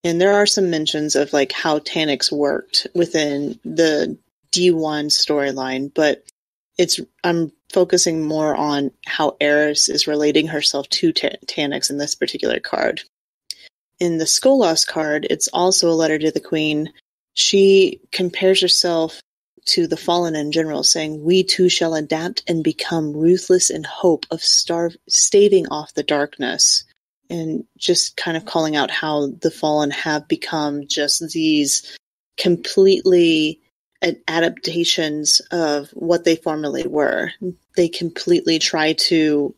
And there are some mentions of like how Taniks worked within the D1 storyline, but it's I'm focusing more on how Eris is relating herself to Ta- Taniks in this particular card in the Skolas card, it's also a letter to the Queen. She compares herself to the fallen in general, saying, We too shall adapt and become ruthless in hope of starve, staving off the darkness. And just kind of calling out how the fallen have become just these completely adaptations of what they formerly were. They completely try to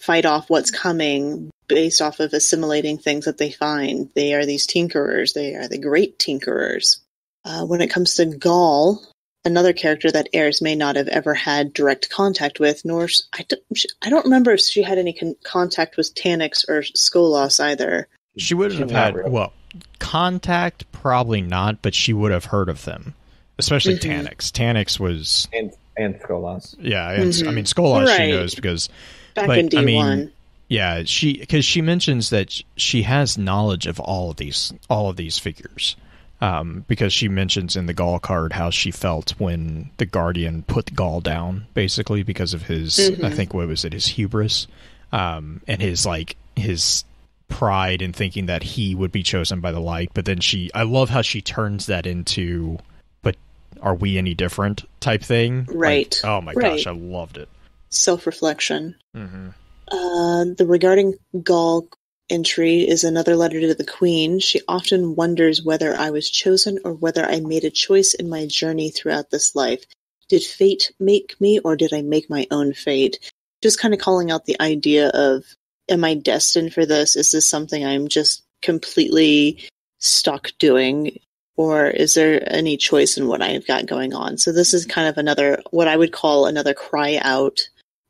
fight off what's coming based off of assimilating things that they find. They are these tinkerers. They are the great tinkerers. Uh, when it comes to Ghaul, another character that Eris may not have ever had direct contact with, nor s- I don't, I don't remember if she had any con- contact with Taniks or Skolas either. She wouldn't have had really. well contact, probably not, but she would have heard of them, especially Mhm. Taniks. Taniks was and and Skolas. yeah, and I Mhm. mean Skolas she knows because Back But, in D1. I mean, yeah, she because she mentions that she has knowledge of all of these all of these figures. Um, because she mentions in the Ghaul card how she felt when the Guardian put Ghaul down, basically because of his, Mhm. I think, what was it, his hubris, um, and his like his pride in thinking that he would be chosen by the light. But then she, I love how she turns that into, but are we any different type thing? Like, Right. oh my Right. gosh, I loved it. Self reflection. hmm Uh, the regarding Ghaul entry is another letter to the Queen. She often wonders whether I was chosen or whether I made a choice in my journey throughout this life. Did fate make me or did I make my own fate? Just kind of calling out the idea of am I destined for this? Is this something I'm just completely stuck doing? Or is there any choice in what I've got going on? So this is kind of another, what I would call another cry out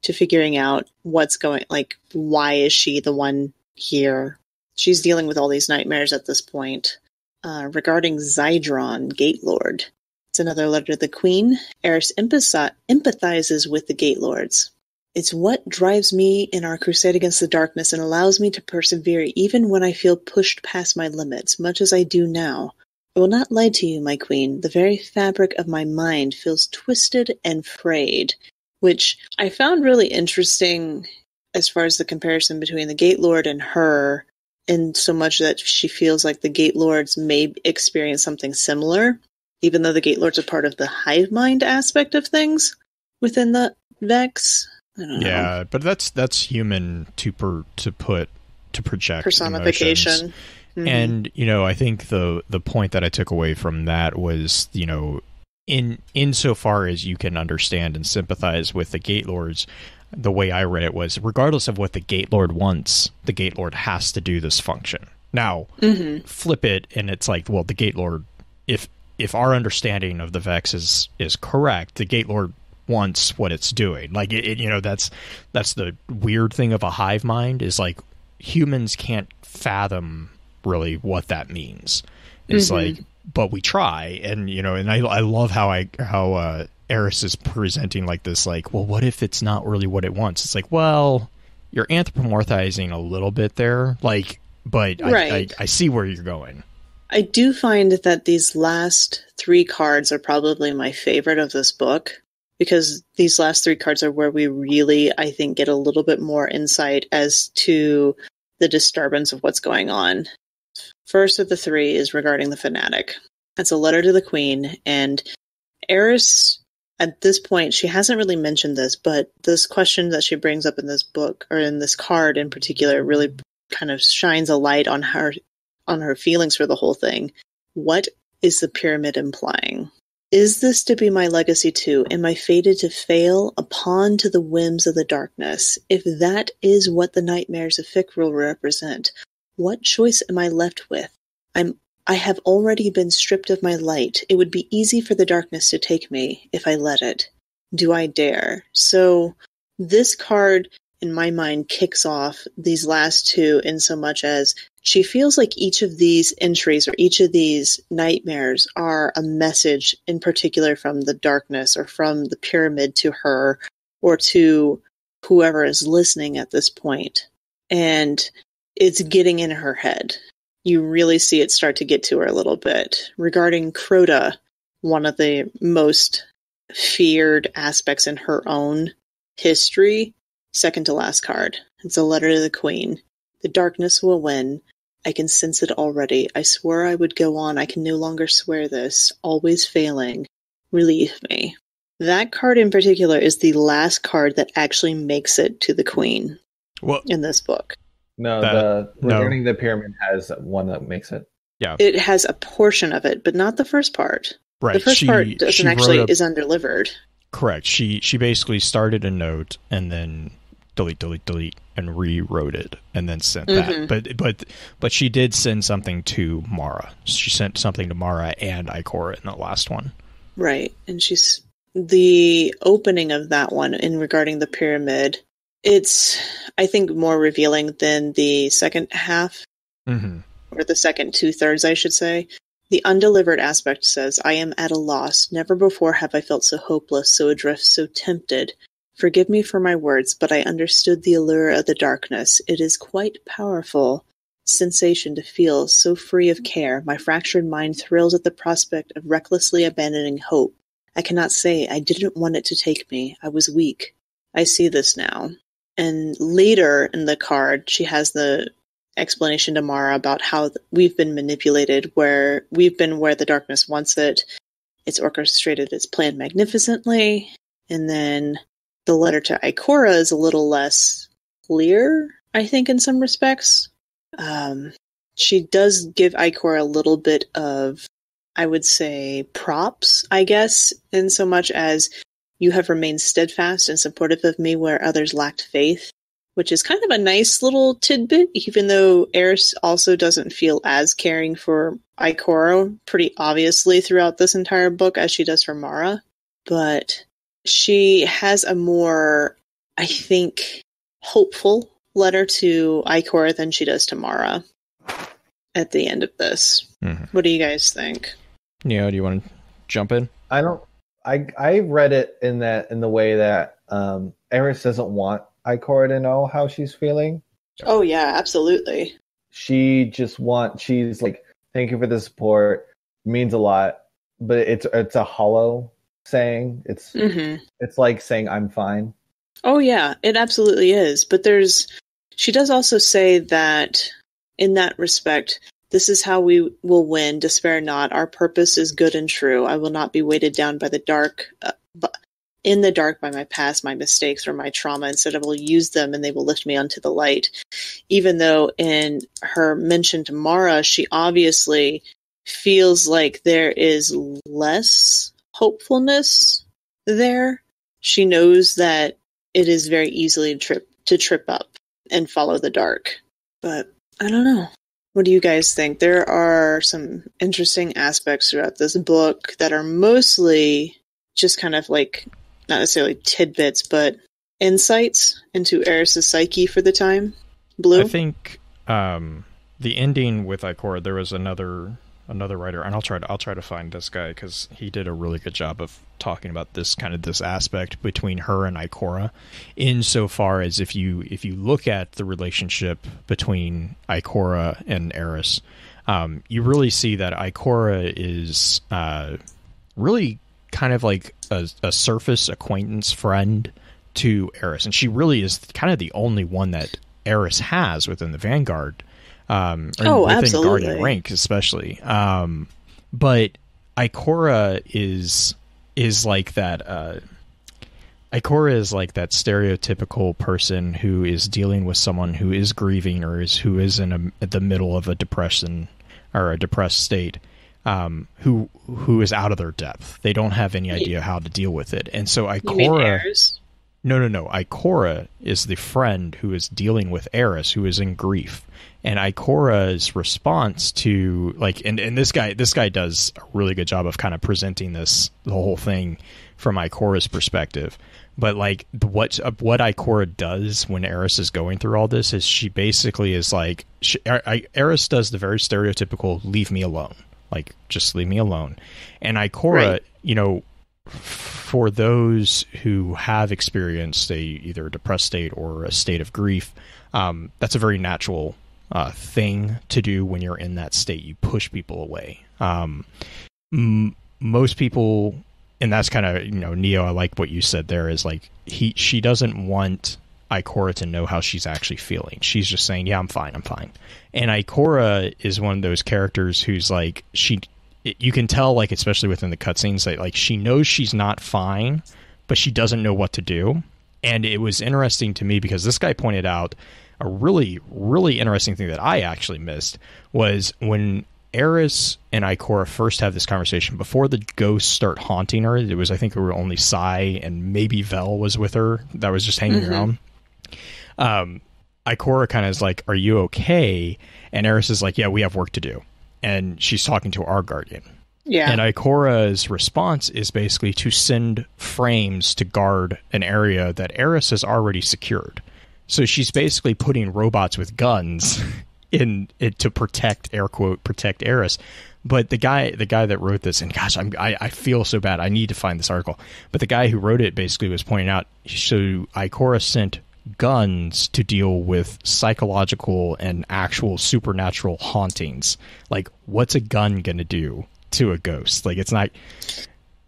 to figuring out what's going, like, why is she the one here? She's dealing with all these nightmares at this point. Uh, regarding Zydron, Gate Lord. It's another letter to the Queen. Eris empathize, empathizes with the Gate Lords. It's what drives me in our crusade against the darkness and allows me to persevere even when I feel pushed past my limits, much as I do now. I will not lie to you, my queen. The very fabric of my mind feels twisted and frayed, which I found really interesting as far as the comparison between the Gate Lord and her, in so much that she feels like the Gate Lords may experience something similar, even though the Gate Lords are part of the hive mind aspect of things within the Vex. I don't know. Yeah, but that's that's human to per, to put to project Personification. Mhm. And you know, I think the the point that I took away from that was, you know, in insofar as you can understand and sympathize with the Gate Lords, the way I read it was, regardless of what the Gate Lord wants, the Gate Lord has to do this function. Now, Mhm. flip it, and it's like, well, the Gate Lord, if if our understanding of the Vex is is correct, the Gate Lord wants what it's doing. Like, it, it- you know, that's that's the weird thing of a hive mind is like humans can't fathom really what that means. It's Mhm. like, but we try, and you know, and I I love how I how uh, Eris is presenting like this, like, well, what if it's not really what it wants? It's like, well, you're anthropomorphizing a little bit there, like, but I, Right. I, I see where you're going. I do find that these last three cards are probably my favorite of this book because these last three cards are where we really, I think, get a little bit more insight as to the disturbance of what's going on. First of the three is regarding the fanatic. It's a letter to the queen, and Eris, at this point, she hasn't really mentioned this, but this question that she brings up in this book, or in this card in particular, really kind of shines a light on her on her feelings for the whole thing. What is the pyramid implying? Is this to be my legacy too? Am I fated to fail upon to the whims of the darkness? If that is what the nightmares of Fikrul represent, what choice am I left with? I'm I have already been stripped of my light. It would be easy for the darkness to take me if I let it. Do I dare? So this card in my mind kicks off these last two in so much as she feels like each of these entries or each of these nightmares are a message in particular from the darkness or from the pyramid to her or to whoever is listening at this point. And it's getting in her head. You really see it start to get to her a little bit. Regarding Crota, one of the most feared aspects in her own history, second to last card. It's a letter to the Queen. The darkness will win. I can sense it already. I swore I would go on. I can no longer swear this. Always failing. Relieve me. That card in particular is the last card that actually makes it to the Queen Well, in this book. No, That- the no. regarding the pyramid has one that makes it. Yeah, it has a portion of it, but not the first part. right. the first she, part doesn't actually a- is undelivered. correct. She she basically started a note and then delete, delete, delete, and rewrote it and then sent that. Mhm. But but but she did send something to Mara. She sent something to Mara and Ikora in the last one. Right. And she's the opening of that one in regarding the pyramid. It's, I think, more revealing than the second half, Mm-hmm. or the second two thirds, I should say. The undelivered aspect says, I am at a loss. Never before have I felt so hopeless, so adrift, so tempted. Forgive me for my words, but I understood the allure of the darkness. It is quite powerful sensation to feel so free of care. My fractured mind thrills at the prospect of recklessly abandoning hope. I cannot say I didn't want it to take me. I was weak. I see this now. And later in the card, she has the explanation to Mara about how we've been manipulated, where we've been where the darkness wants it. It's orchestrated its planned magnificently. And then the letter to Ikora is a little less clear, I think, in some respects. Um, she does give Ikora a little bit of, I would say, props, I guess, in so much as you have remained steadfast and supportive of me where others lacked faith, which is kind of a nice little tidbit, even though Eris also doesn't feel as caring for Ikora pretty obviously throughout this entire book as she does for Mara. But she has a more, I think, hopeful letter to Ikora than she does to Mara at the end of this. Mhm. What do you guys think? Neo, do you want to jump in? I don't. I I read it in that in the way that um Eris doesn't want Ikora to know how she's feeling. Oh yeah, absolutely. She just want. She's like, thank you for the support. Means a lot, but it's it's a hollow saying. It's hmm it's like saying I'm fine. Oh yeah, it absolutely is. But there's she does also say that in that respect, this is how we will win. Despair not. Our purpose is good and true. I will not be weighted down by the dark, uh, in the dark by my past, my mistakes, or my trauma. Instead, I will use them, and they will lift me onto the light. Even though in her mention to Mara, she obviously feels like there is less hopefulness there. She knows that it is very easily to trip to trip up and follow the dark. But I don't know. What do you guys think? There are some interesting aspects throughout this book that are mostly just kind of like not necessarily tidbits, but insights into Eris's psyche for the time. Blue. I think um, the ending with Ikora, there was another another writer, and I'll try to I'll try to find this guy because he did a really good job of talking about this kind of this aspect between her and Ikora, insofar as if you if you look at the relationship between Ikora and Eris, um, you really see that Ikora is uh, really kind of like a, a surface acquaintance friend to Eris, and she really is kind of the only one that Eris has within the Vanguard. Um, Oh, within absolutely. Guardian rank, especially. Um, but Ikora is is like that. Uh, Ikora is like that stereotypical person who is dealing with someone who is grieving or is who is in a, the middle of a depression or a depressed state. Um, who who is out of their depth? They don't have any idea how to deal with it, and so Ikora. No, no, no. Ikora is the friend who is dealing with Eris, who is in grief. And Ikora's response to like, and, and this guy, this guy does a really good job of kind of presenting this the whole thing from Ikora's perspective. But like, what uh, what Ikora does when Eris is going through all this is she basically is like, she, Eris does the very stereotypical "leave me alone," like just leave me alone. And Ikora, Right. you know, for those who have experienced a either a depressed state or a state of grief, um, that's a very natural uh, thing to do when you're in that state. You push people away. Um, m- most people, and that's kind of you know Neo. I like what you said there. Is like he she doesn't want Ikora to know how she's actually feeling. She's just saying, "Yeah, I'm fine. I'm fine." And Ikora is one of those characters who's like she. it- You can tell, like especially within the cutscenes, that like she knows she's not fine, but she doesn't know what to do. And it was interesting to me because this guy pointed out a really, really interesting thing that I actually missed was when Eris and Ikora first have this conversation before the ghosts start haunting her. It was, I think, it were only Sai and maybe Vell was with her that was just hanging around. Um, Ikora kind of is like, "Are you okay?" And Eris is like, "Yeah, we have work to do." And she's talking to our guardian. Yeah. And Ikora's response is basically to send frames to guard an area that Eris has already secured. So she's basically putting robots with guns in it to protect air quote protect Eris. But the guy the guy that wrote this and gosh I'm, I I feel so bad I need to find this article. But the guy who wrote it basically was pointing out so Ikora sent guns to deal with psychological and actual supernatural hauntings. Like what's a gun going to do to a ghost? Like it's not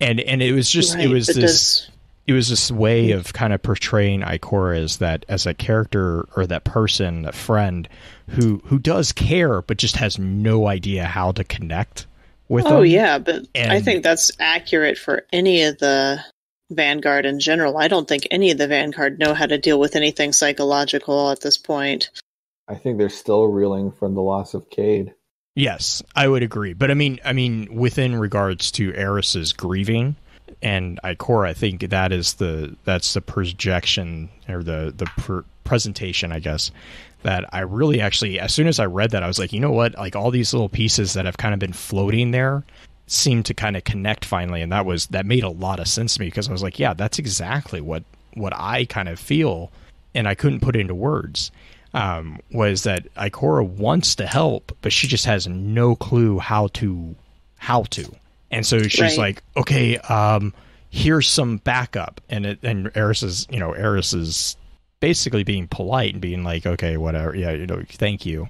and and it was just it was this does- it was this way of kind of portraying Ikora as that as a character or that person, a friend who who does care but just has no idea how to connect with Oh them. yeah, but I think that's accurate for any of the Vanguard in general. I don't think any of the Vanguard know how to deal with anything psychological at this point. I think they're still reeling from the loss of Cayde. Yes, I would agree. But I mean, I mean, within regards to Eris's grieving and Ikora, I think that is the that's the projection or the the presentation, I guess, that I really actually, as soon as I read that, I was like, you know what? Like all these little pieces that have kind of been floating there seemed to kind of connect finally, and that was that made a lot of sense to me because I was like, yeah, that's exactly what what I kind of feel, and I couldn't put into words. Um, was that Ikora wants to help, but she just has no clue how to how to, and so she's Right. like, okay, um, here's some backup, and it, and Eris is you know Eris is basically being polite and being like, okay, whatever, yeah, you know, thank you.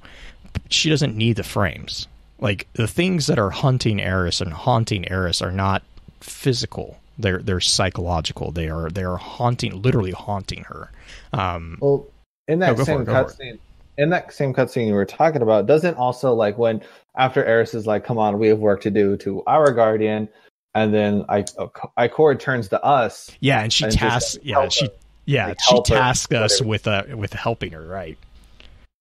She doesn't need the frames. Like the things that are hunting Eris and haunting Eris are not physical. They're they're psychological. They are they are haunting, literally haunting her. Um, Well, in that go same it, go for it. cutscene, in that same cutscene you were talking about, doesn't also like when after Eris is like, "Come on, we have work to do" to our guardian, and then I Ikora turns to us. yeah, and she and just, tasks. like, Yeah, she her. yeah Like, she her, us with uh with helping her. Right.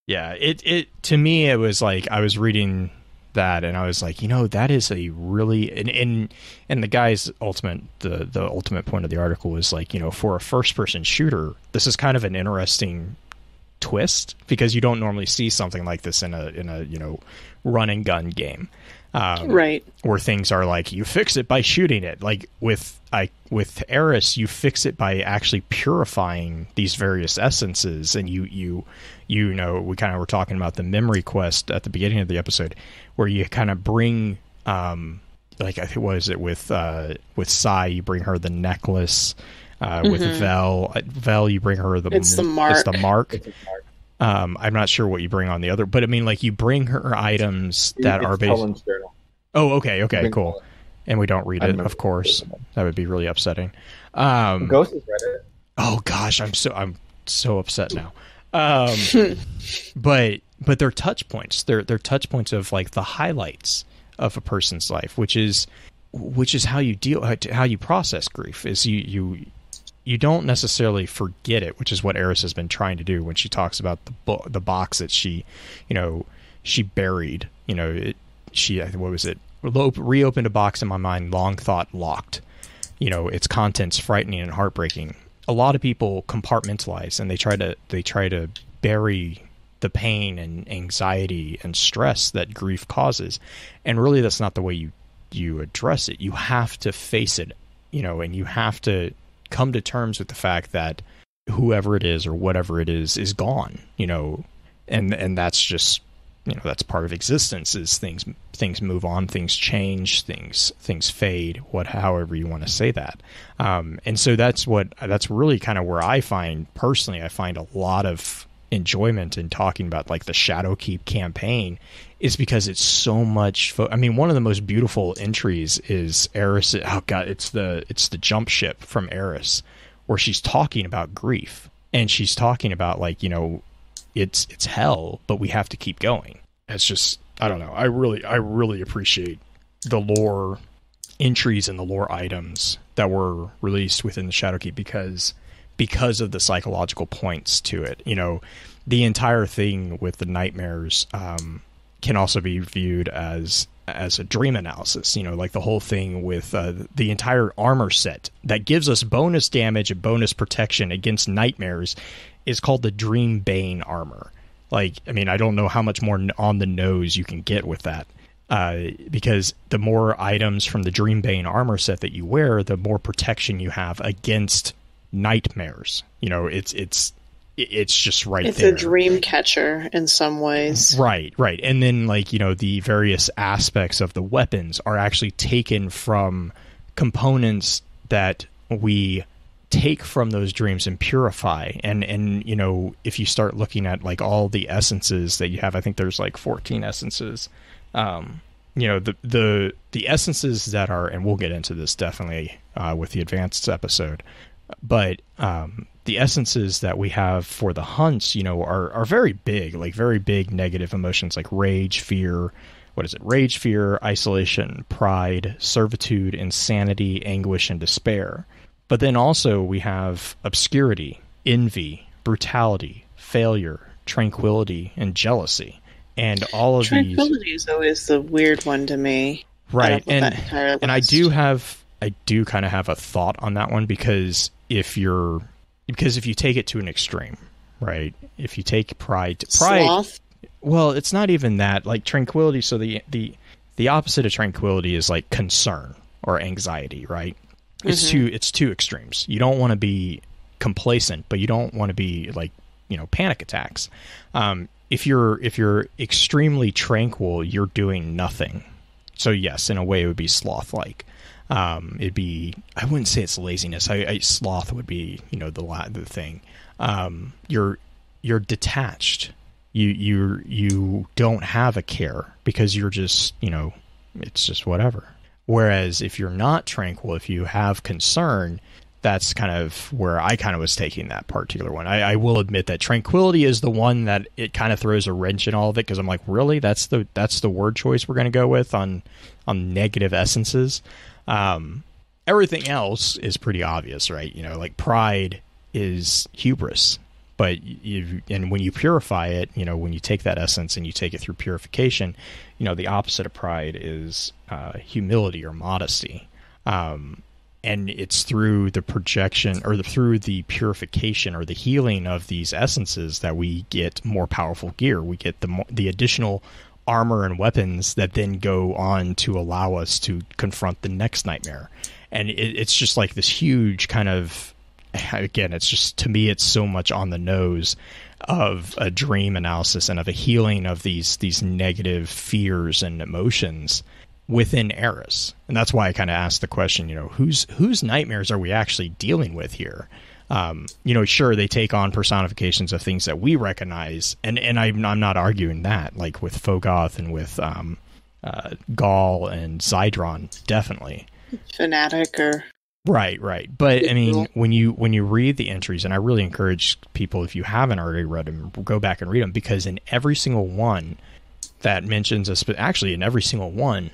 Yeah. It it to me it was like I was reading that and I was like, you know, that is a really and and, and the guy's ultimate the the ultimate point of the article was like, you know, for a first person shooter, this is kind of an interesting twist because you don't normally see something like this in a in a you know run and gun game. Um, Right. where things are like you fix it by shooting it like with i with eris you fix it by actually purifying these various essences and you you you know we kind of were talking about the memory quest at the beginning of the episode where you kind of bring um like i think what is it with uh with sai you bring her the necklace uh, with Vell, uh, Vell, you bring her the Mm-hmm. It's the It's the mark. It's a mark. Um, I'm not sure what you bring on the other, but I mean, like you bring her items that It's are based. Cullen's journal. Oh, okay, okay, cool. Cullen. And we don't read it, of course. That would be really upsetting. Um, Ghost has read it. oh gosh, I'm so I'm so upset now. Um, but but they're touch points. They're they're touch points of like the highlights of a person's life, which is which is how you deal how you process grief. Is you you you don't necessarily forget it, which is what Eris has been trying to do when she talks about the bo- the box that she, you know, she buried. You know, it, she what was it? Reopened a box in my mind, long thought locked. You know, its contents frightening and heartbreaking. A lot of people compartmentalize and they try to they try to bury the pain and anxiety and stress that grief causes, and really that's not the way you you address it. You have to face it, you know, and you have to come to terms with the fact that whoever it is or whatever it is is gone, you know, and and that's just you know that's part of existence is things things move on things change things things fade what however you want to say that. Um, and so that's what that's really kind of where i find personally i find a lot of enjoyment in talking about like the shadowkeep campaign is because it's so much fo- i mean one of the most beautiful entries is eris oh god it's the it's the jump ship from eris where she's talking about grief and she's talking about like you know it's it's hell, but we have to keep going. It's just I don't know. I really I really appreciate the lore entries and the lore items that were released within the Shadowkeep because because of the psychological points to it. You know, the entire thing with the nightmares um, can also be viewed as as a dream analysis. You know, like the whole thing with uh, the entire armor set that gives us bonus damage and bonus protection against nightmares is called the Dream Bane armor. Like, I mean, I don't know how much more on the nose you can get with that. Uh, because the more items from the Dream Bane armor set that you wear, the more protection you have against nightmares. You know, it's it's it's just right It's there. a dream catcher in some ways. Right, right. And then like, you know, the various aspects of the weapons are actually taken from components that we take from those dreams and purify. And and you know, if you start looking at like all the essences that you have, I think there's like 14 essences. Um you know the the the essences that are and we'll get into this definitely uh, with the advanced episode but um, the essences that we have for the hunts, you know, are are very big, like very big negative emotions like rage, fear. What is it? Rage, fear, isolation, pride, servitude, insanity, anguish, and despair. But then also we have obscurity, envy, brutality, failure, tranquility, and jealousy. And all of these Tranquility is always the weird one to me. right and and i do have i do kind of have a thought on that one because if you're because if you take it to an extreme right? If you take pride, pride. Sloth. Well, it's not even that. Like tranquility. So the the the opposite of tranquility is like concern or anxiety, right? It's Mhm. two it's two extremes. You don't want to be complacent, but you don't want to be like you know panic attacks. Um, if you're if you're extremely tranquil, you're doing nothing. So yes, in a way, it would be sloth like. Um, it'd be I wouldn't say it's laziness. I, I sloth would be you know the the thing. Um, you're you're detached. You you you don't have a care because you're just you know it's just whatever. Whereas if you're not tranquil, if you have concern, that's kind of where I kind of was taking that particular one. I, I will admit that tranquility is the one that it kind of throws a wrench in all of it because I'm like, really, that's the that's the word choice we're going to go with on on negative essences. Um, everything else is pretty obvious, right? You know, like pride is hubris, but you and when you purify it, you know, when you take that essence and you take it through purification, you know, the opposite of pride is uh, humility or modesty. Um, and it's through the projection or the, through the purification or the healing of these essences that we get more powerful gear. We get the the additional armor and weapons that then go on to allow us to confront the next nightmare. And it, it's just like this huge kind of again, it's just to me, it's so much on the nose of a dream analysis and of a healing of these these negative fears and emotions within Eris. And that's why I kind of asked the question, you know, whose whose nightmares are we actually dealing with here? Um, you know, sure they take on personifications of things that we recognize, and and I'm I'm not arguing that, like with Phogoth and with um, uh, Ghaul and Zydron, definitely. Fanatic or Right, right. But I mean, when you when you read the entries, and I really encourage people if you haven't already read them, go back and read them because in every single one that mentions a spe- actually in every single one,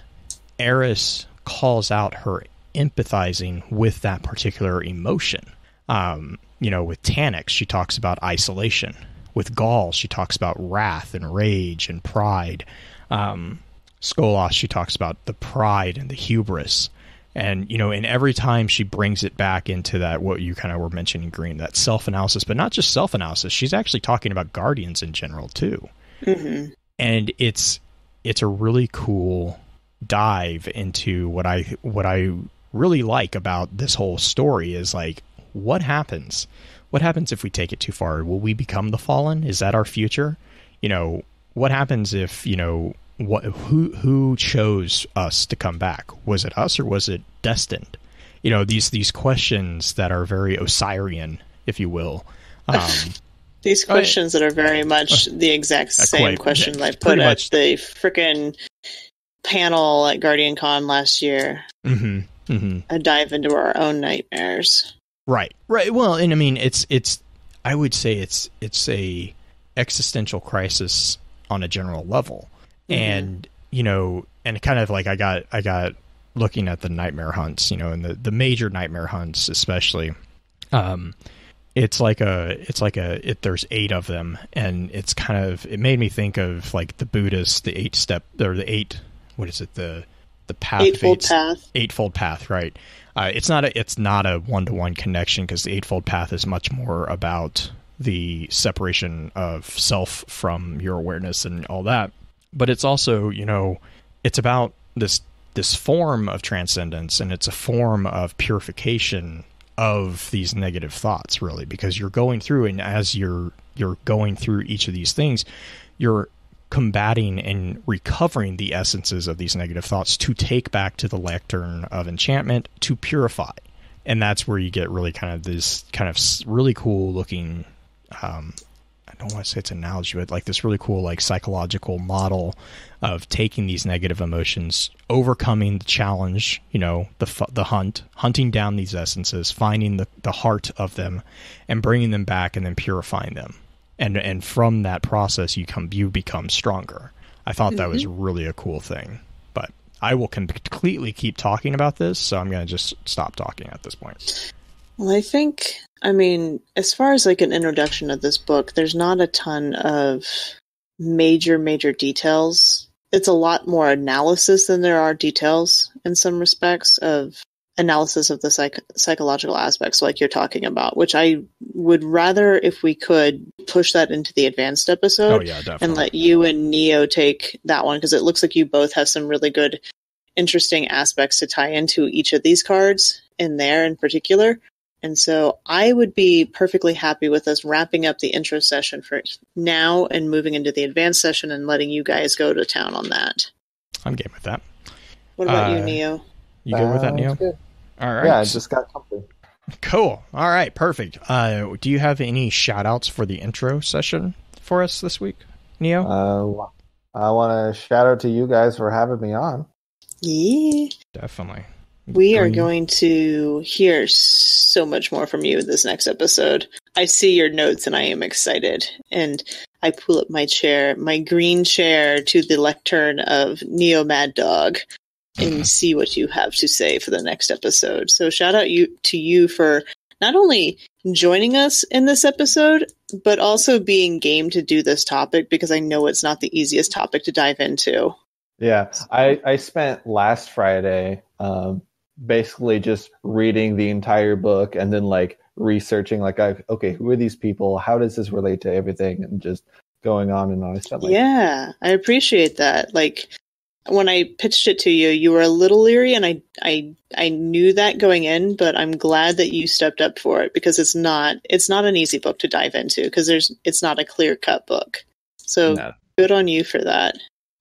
Eris calls out her empathizing with that particular emotion. Um, you know, with Taniks, she talks about isolation. With Ghaul, she talks about wrath and rage and pride. Um, Skolas, she talks about the pride and the hubris. And, you know, and every time she brings it back into that, what you kind of were mentioning, Green, that self analysis, but not just self analysis, she's actually talking about guardians in general, too. hmm And it's, it's a really cool dive into what I, what I really like about this whole story is like, what happens? What happens if we take it too far? Will we become the fallen? Is that our future? You know, what happens if, you know, what who who chose us to come back? Was it us or was it destined? You know, these these questions that are very Osirian, if you will. Um, These questions that are very much the exact Uh, same quite- questions yeah, I put at much. the frickin' panel at Guardian Con last year. hmm hmm A dive into our own nightmares. Right. Right. Well, and I mean, it's it's. I would say it's it's a existential crisis on a general level, Mhm. and you know, and kind of like I got I got looking at the nightmare hunts, you know, and the the major nightmare hunts, especially. Um, it's like a it's like a it, there's eight of them, and it's kind of it made me think of like the Buddhist, the eight step or the eight. What is it? The the path of Eightfold eight- Path. eightfold path right uh, it's not a it's not a one-to-one connection because the eightfold path is much more about the separation of self from your awareness and all that. But it's also you know it's about this this form of transcendence and it's a form of purification of these negative thoughts really because you're going through and as you're you're going through each of these things you're combating and recovering the essences of these negative thoughts to take back to the lectern of enchantment to purify. And that's where you get really kind of this kind of really cool looking um, I don't want to say it's an analogy, but like this really cool like psychological model of taking these negative emotions, overcoming the challenge, you know, the the hunt, hunting down these essences, finding the the heart of them, and bringing them back, and then purifying them, and and from that process you come you become stronger. I thought that was mm-hmm. really a cool thing, but I will completely keep talking about this, so I'm gonna just stop talking at this point. Well, I think, I mean, as far as like an introduction of this book, there's not a ton of major, major details. It's a lot more analysis than there are details in some respects of analysis of the psych- psychological aspects like you're talking about which i would rather if we could push that into the advanced episode Oh yeah, definitely. and let you and neo take that one because it looks like you both have some really good interesting aspects to tie into each of these cards in there in particular and so i would be perfectly happy with us wrapping up the intro session for now and moving into the advanced session and letting you guys go to town on that I'm game with that. what about you Uh, neo You good with that, Neo? good. All right. Yeah, I just got something. Cool. All right. Perfect. Uh, do you have any shout outs for the intro session for us this week, Neo? Uh, I want to shout out to you guys for having me on. yeah Definitely. We are going to hear so much more from you in this next episode. I see your notes and I am excited. And I pull up my chair, my green chair, to the lectern of Neo Mad Dog and see what you have to say for the next episode. So shout out you to you for not only joining us in this episode, but also being game to do this topic because I know it's not the easiest topic to dive into. Yeah, I I spent last Friday um, basically just reading the entire book and then like researching like I okay who are these people how does this relate to everything and just going on and on. I spent like yeah, I appreciate that. Like when I pitched it to you, you were a little leery, and I I I knew that going in, but I'm glad that you stepped up for it because it's not it's not an easy book to dive into because there's it's not a clear cut book. So no. good on you for that.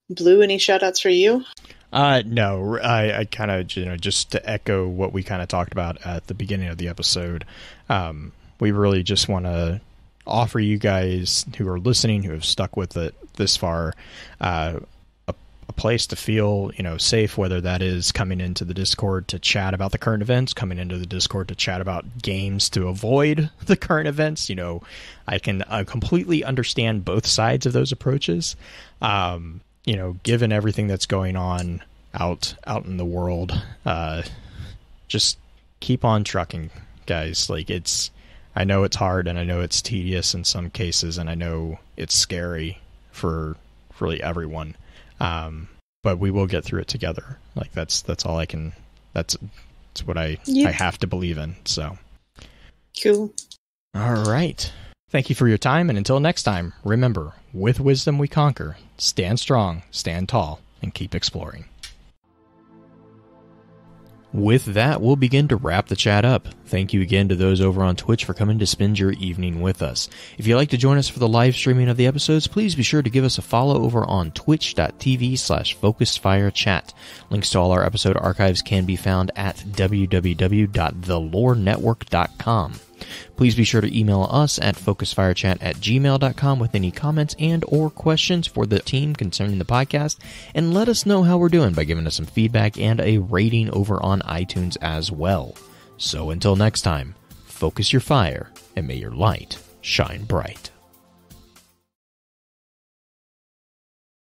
Blue, any shout outs for you? Uh, no, I, I kind of, you know, just to echo what we kind of talked about at the beginning of the episode, um, we really just want to offer you guys who are listening, who have stuck with it this far, uh, a, place to feel, you know, safe, whether that is coming into the Discord to chat about the current events, coming into the Discord to chat about games to avoid the current events. You know, I can uh, completely understand both sides of those approaches. Um, you know, given everything that's going on out out in the world, uh, just keep on trucking, guys. Like it's, I know it's hard and I know it's tedious in some cases, and I know it's scary for really everyone. Um, but we will get through it together. Like that's that's all I can. That's that's what I Yeah. I have to believe in. So. Cool. All right. Thank you for your time, and until next time, remember with wisdom we conquer. Stand strong, stand tall, and keep exploring. With that, we'll begin to wrap the chat up. Thank you again to those over on Twitch for coming to spend your evening with us. If you'd like to join us for the live streaming of the episodes, please be sure to give us a follow over on twitch.tv slash focusedfirechat. Links to all our episode archives can be found at www.thelorenetwork.com. Please be sure to email us at focusfirechat at gmail.com with any comments and or questions for the team concerning the podcast, and let us know how we're doing by giving us some feedback and a rating over on iTunes as well. So until next time, focus your fire and may your light shine bright.